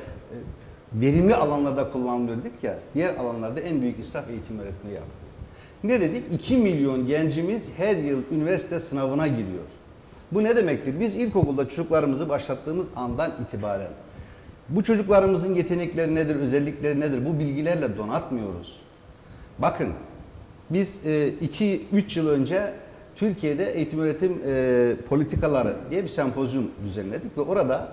verimli alanlarda kullanılıyor dedik ya. Diğer alanlarda en büyük israf eğitim öğretimde yapılıyor. Ne dedik? 2 milyon gencimiz her yıl üniversite sınavına giriyor. Bu ne demektir? Biz ilkokulda çocuklarımızı başlattığımız andan itibaren bu çocuklarımızın yetenekleri nedir, özellikleri nedir bu bilgilerle donatmıyoruz. Bakın biz 2-3 yıl önce Türkiye'de eğitim öğretim e, politikaları diye bir sempozyum düzenledik ve orada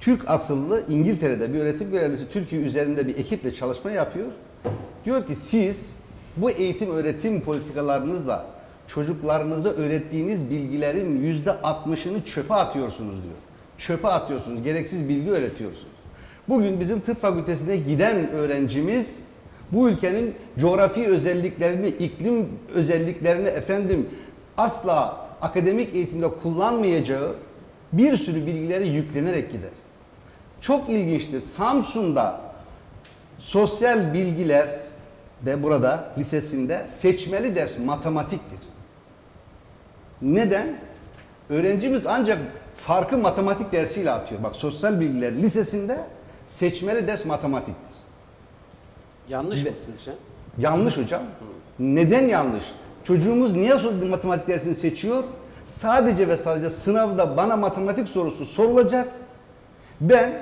Türk asıllı İngiltere'de bir öğretim görevlisi Türkiye üzerinde bir ekiple çalışma yapıyor. Diyor ki siz bu eğitim öğretim politikalarınızla çocuklarınıza öğrettiğiniz bilgilerin yüzde 60'ını çöpe atıyorsunuz diyor. Çöpe atıyorsunuz, gereksiz bilgi öğretiyorsunuz. Bugün bizim tıp fakültesine giden öğrencimiz bu ülkenin coğrafi özelliklerini, iklim özelliklerini efendim asla akademik eğitimde kullanmayacağı bir sürü bilgileri yüklenerek gider. Çok ilginçtir. Samsun'da sosyal bilgiler de burada lisesinde seçmeli ders matematiktir. Neden? Öğrencimiz ancak farkı matematik dersiyle atıyor. Bak sosyal bilgiler lisesinde seçmeli ders matematiktir. Yanlış mı Ve- sizce? Yanlış hocam. Neden yanlış? Çocuğumuz niye matematik dersini seçiyor? Sadece ve sadece sınavda bana matematik sorusu sorulacak. Ben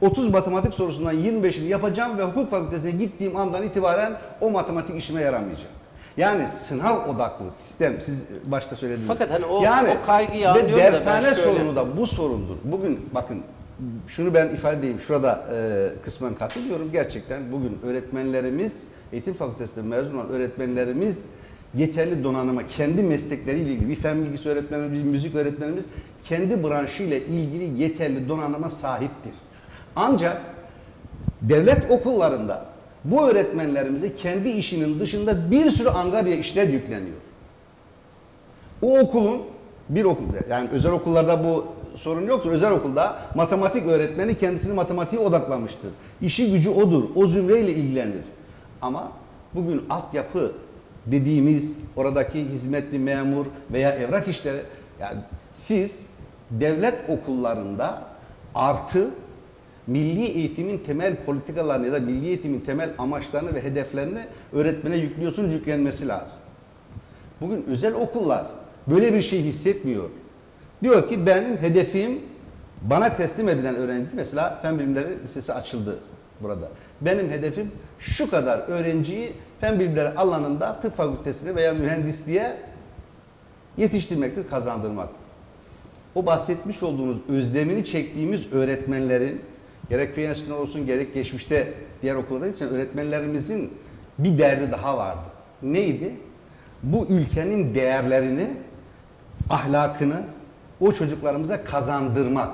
30 matematik sorusundan 25'ini yapacağım ve hukuk fakültesine gittiğim andan itibaren o matematik işime yaramayacak. Yani sınav odaklı sistem siz başta söylediğiniz. Fakat hani o- o kaygıyı anlıyorum da Ve dershane şöyle- sorunu da bu sorundur. Bugün bakın şunu ben ifade edeyim. Şurada e, kısmen katılıyorum. Gerçekten bugün öğretmenlerimiz, eğitim fakültesinde mezun olan öğretmenlerimiz yeterli donanıma, kendi meslekleriyle ilgili, bir fen bilgisi öğretmenimiz, bir müzik öğretmenimiz kendi branşıyla ilgili yeterli donanıma sahiptir. Ancak devlet okullarında bu öğretmenlerimize kendi işinin dışında bir sürü angarya işler yükleniyor. O okulun bir okul yani özel okullarda bu sorun yoktur. Özel okulda matematik öğretmeni kendisini matematiğe odaklamıştır. İşi gücü odur. O zümreyle ilgilenir. Ama bugün altyapı dediğimiz oradaki hizmetli memur veya evrak işleri yani siz devlet okullarında artı milli eğitimin temel politikalarını ya da milli eğitimin temel amaçlarını ve hedeflerini öğretmene yüklüyorsunuz yüklenmesi lazım. Bugün özel okullar böyle bir şey hissetmiyor. Diyor ki ben hedefim bana teslim edilen öğrenci mesela Fen Bilimleri Lisesi açıldı burada. Benim hedefim şu kadar öğrenciyi Fen Bilimleri alanında tıp fakültesine veya mühendisliğe yetiştirmektir, kazandırmak. O bahsetmiş olduğunuz özlemini çektiğimiz öğretmenlerin gerek enstitüsünde olsun gerek geçmişte diğer okullarda için öğretmenlerimizin bir derdi daha vardı. Neydi? Bu ülkenin değerlerini, ahlakını o çocuklarımıza kazandırmak.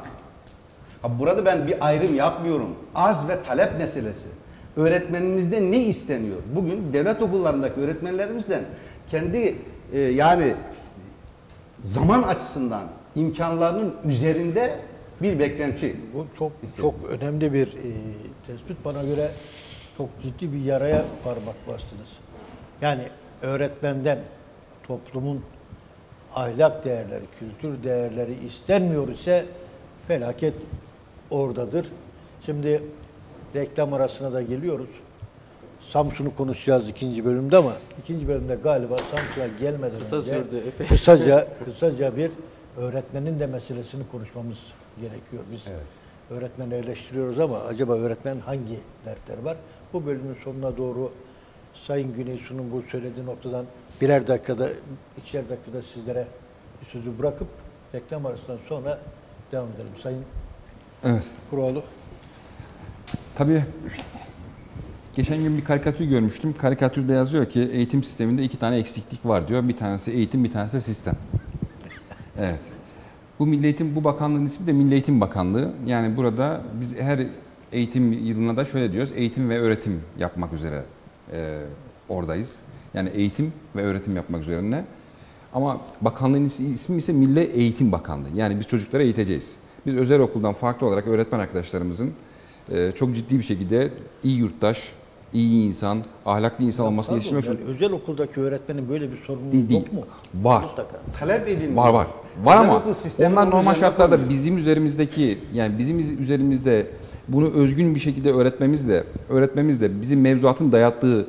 Burada ben bir ayrım yapmıyorum. Arz ve talep meselesi. Öğretmenimizde ne isteniyor? Bugün devlet okullarındaki öğretmenlerimizden kendi e, yani zaman açısından imkanlarının üzerinde Bir beklenti. Bu çok çok önemli bir e, tespit. Bana göre çok ciddi bir yaraya parmak bastınız. Yani öğretmenden toplumun ahlak değerleri, kültür değerleri istenmiyor ise felaket oradadır. Şimdi reklam arasına da geliyoruz. Samsun'u konuşacağız ikinci bölümde ama ikinci bölümde galiba Samsun'a gelmeden Kısa önce sürdü, epey. kısaca kısaca bir öğretmenin de meselesini konuşmamız gerekiyor. Biz öğretmeni eleştiriyoruz ama acaba öğretmen hangi dertleri var? Bu bölümün sonuna doğru Sayın Güney Su'nun bu söylediği noktadan birer dakikada, ikişer dakikada sizlere bir sözü bırakıp reklam arasından sonra devam edelim. Sayın Evet. Kuroğlu. Tabii geçen gün bir karikatür görmüştüm. Karikatürde yazıyor ki eğitim sisteminde iki tane eksiklik var diyor. Bir tanesi eğitim, bir tanesi sistem. Evet. Bu Milli Eğitim, bu bakanlığın ismi de Milli Eğitim Bakanlığı. Yani burada biz her eğitim yılına da şöyle diyoruz, eğitim ve öğretim yapmak üzere e, oradayız. Yani eğitim ve öğretim yapmak üzerine. Ama bakanlığın is- ismi ise Milli Eğitim Bakanlığı. Yani biz çocukları eğiteceğiz. Biz özel okuldan farklı olarak öğretmen arkadaşlarımızın e, çok ciddi bir şekilde iyi yurttaş, iyi insan, ahlaklı insan olmasını Pardon, yetiştirmek yani için özel okuldaki öğretmenin böyle bir sorumluluğu değil, değil. yok mu? Var. Mutlaka. Talep edilmiyor. Var var. Var ama onlar normal şartlarda koymuyor. bizim üzerimizdeki yani bizim iz- üzerimizde bunu özgün bir şekilde öğretmemizle öğretmemizle bizim mevzuatın dayattığı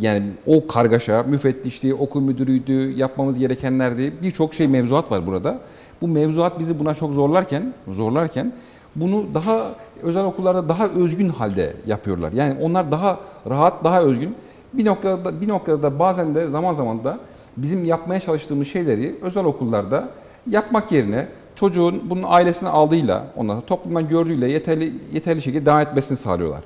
yani o kargaşa, müfettişliği, okul müdürüydü, yapmamız gerekenlerdi. Birçok şey mevzuat var burada. Bu mevzuat bizi buna çok zorlarken, zorlarken bunu daha özel okullarda daha özgün halde yapıyorlar. Yani onlar daha rahat, daha özgün. Bir noktada bir noktada da bazen de zaman zaman da bizim yapmaya çalıştığımız şeyleri özel okullarda yapmak yerine çocuğun bunun ailesine aldığıyla, ondan toplumdan gördüğüyle yeterli yeterli şekilde devam etmesini sağlıyorlar.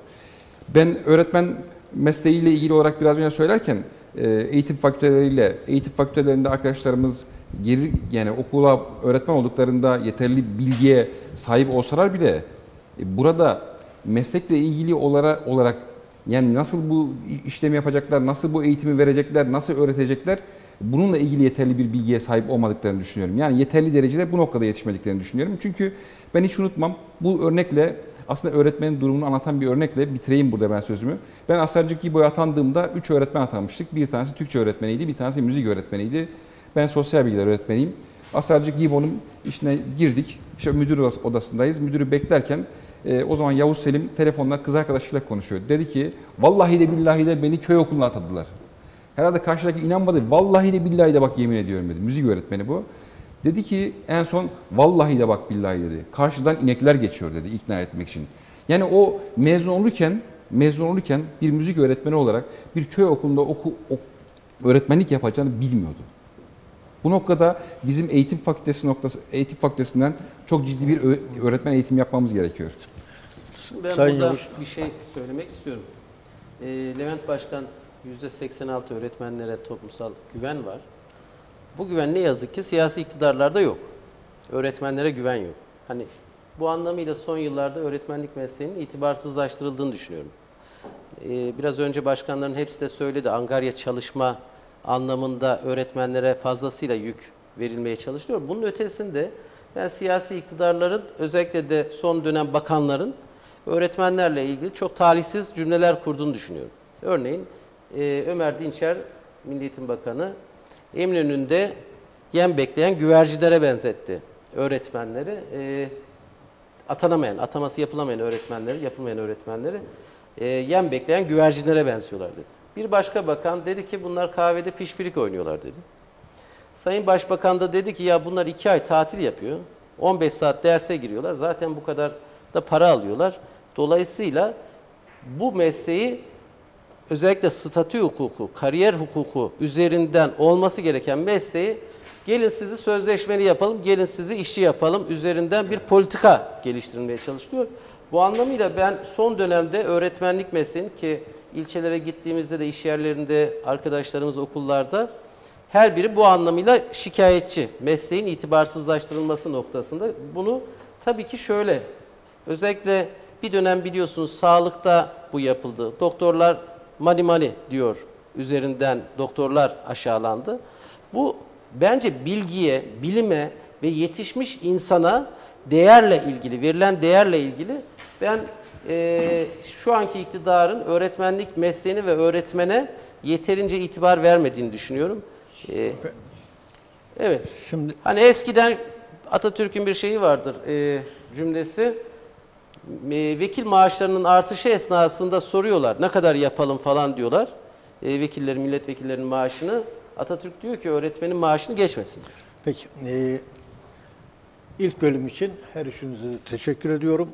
Ben öğretmen mesleğiyle ilgili olarak biraz önce söylerken e, eğitim fakülteleriyle, eğitim fakültelerinde arkadaşlarımız geri yani okula öğretmen olduklarında yeterli bilgiye sahip olsalar bile e, burada meslekle ilgili olarak, olarak yani nasıl bu işlemi yapacaklar, nasıl bu eğitimi verecekler, nasıl öğretecekler bununla ilgili yeterli bir bilgiye sahip olmadıklarını düşünüyorum. Yani yeterli derecede bu noktada yetişmediklerini düşünüyorum. Çünkü ben hiç unutmam bu örnekle aslında öğretmenin durumunu anlatan bir örnekle bitireyim burada ben sözümü. Ben Asarcık İbo'ya atandığımda 3 öğretmen atanmıştık. Bir tanesi Türkçe öğretmeniydi, bir tanesi müzik öğretmeniydi. Ben sosyal bilgiler öğretmeniyim. Asarcık İbo'nun işine girdik. İşte müdür odas- odasındayız. Müdürü beklerken e, o zaman Yavuz Selim telefonla kız arkadaşıyla konuşuyor. Dedi ki vallahi de billahi de beni köy okuluna atadılar. Herhalde karşıdaki inanmadı. Vallahi de billahi de bak yemin ediyorum dedi. Müzik öğretmeni bu. Dedi ki en son vallahi de bak billahi dedi. Karşıdan inekler geçiyor dedi ikna etmek için. Yani o mezun olurken mezun olurken bir müzik öğretmeni olarak bir köy okulunda oku, ok- öğretmenlik yapacağını bilmiyordu. Bu noktada bizim eğitim fakültesi noktası eğitim fakültesinden çok ciddi bir öğretmen eğitim yapmamız gerekiyor. Şimdi ben Sayın burada Yavuz. bir şey söylemek istiyorum. Ee, Levent Başkan %86 öğretmenlere toplumsal güven var. Bu güven ne yazık ki siyasi iktidarlarda yok. Öğretmenlere güven yok. Hani bu anlamıyla son yıllarda öğretmenlik mesleğinin itibarsızlaştırıldığını düşünüyorum. Ee, biraz önce başkanların hepsi de söyledi. Angarya çalışma anlamında öğretmenlere fazlasıyla yük verilmeye çalışılıyor. Bunun ötesinde ben siyasi iktidarların özellikle de son dönem bakanların öğretmenlerle ilgili çok talihsiz cümleler kurduğunu düşünüyorum. Örneğin e, Ömer Dinçer, Milli Eğitim Bakanı, Eminönü'nde yem bekleyen güvercinlere benzetti öğretmenleri. E, atanamayan, ataması yapılamayan öğretmenleri, yapılmayan öğretmenleri e, yem bekleyen güvercinlere benziyorlar dedi. Bir başka bakan dedi ki bunlar kahvede pişpirik oynuyorlar dedi. Sayın Başbakan da dedi ki ya bunlar iki ay tatil yapıyor. 15 saat derse giriyorlar. Zaten bu kadar da para alıyorlar. Dolayısıyla bu mesleği özellikle statü hukuku, kariyer hukuku üzerinden olması gereken mesleği gelin sizi sözleşmeli yapalım, gelin sizi işçi yapalım üzerinden bir politika geliştirilmeye çalışılıyor. Bu anlamıyla ben son dönemde öğretmenlik mesleğini ki ilçelere gittiğimizde de iş yerlerinde arkadaşlarımız okullarda her biri bu anlamıyla şikayetçi. Mesleğin itibarsızlaştırılması noktasında. Bunu tabii ki şöyle, özellikle bir dönem biliyorsunuz sağlıkta bu yapıldı. Doktorlar mani mani diyor üzerinden doktorlar aşağılandı. Bu bence bilgiye, bilime ve yetişmiş insana değerle ilgili, verilen değerle ilgili ben e, şu anki iktidarın öğretmenlik mesleğini ve öğretmene yeterince itibar vermediğini düşünüyorum. E, evet. Şimdi Hani eskiden Atatürk'ün bir şeyi vardır e, cümlesi. E, vekil maaşlarının artışı esnasında soruyorlar ne kadar yapalım falan diyorlar. E, vekillerin, milletvekillerinin maaşını. Atatürk diyor ki öğretmenin maaşını geçmesin. Peki. e, ilk bölüm için her üçünüze teşekkür ediyorum.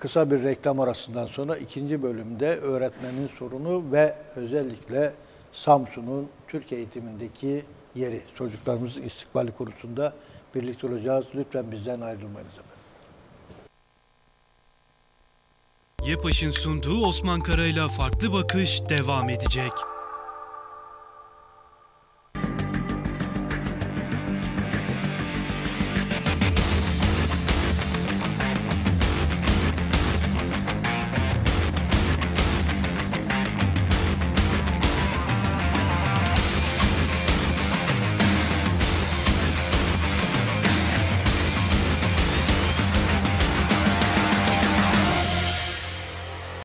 Kısa bir reklam arasından sonra ikinci bölümde öğretmenin sorunu ve özellikle Samsun'un Türk eğitimindeki yeri, çocuklarımızın istikbali konusunda birlikte olacağız. Lütfen bizden ayrılmayınız efendim. YEPAŞ'ın sunduğu Osman Kara'yla Farklı Bakış devam edecek.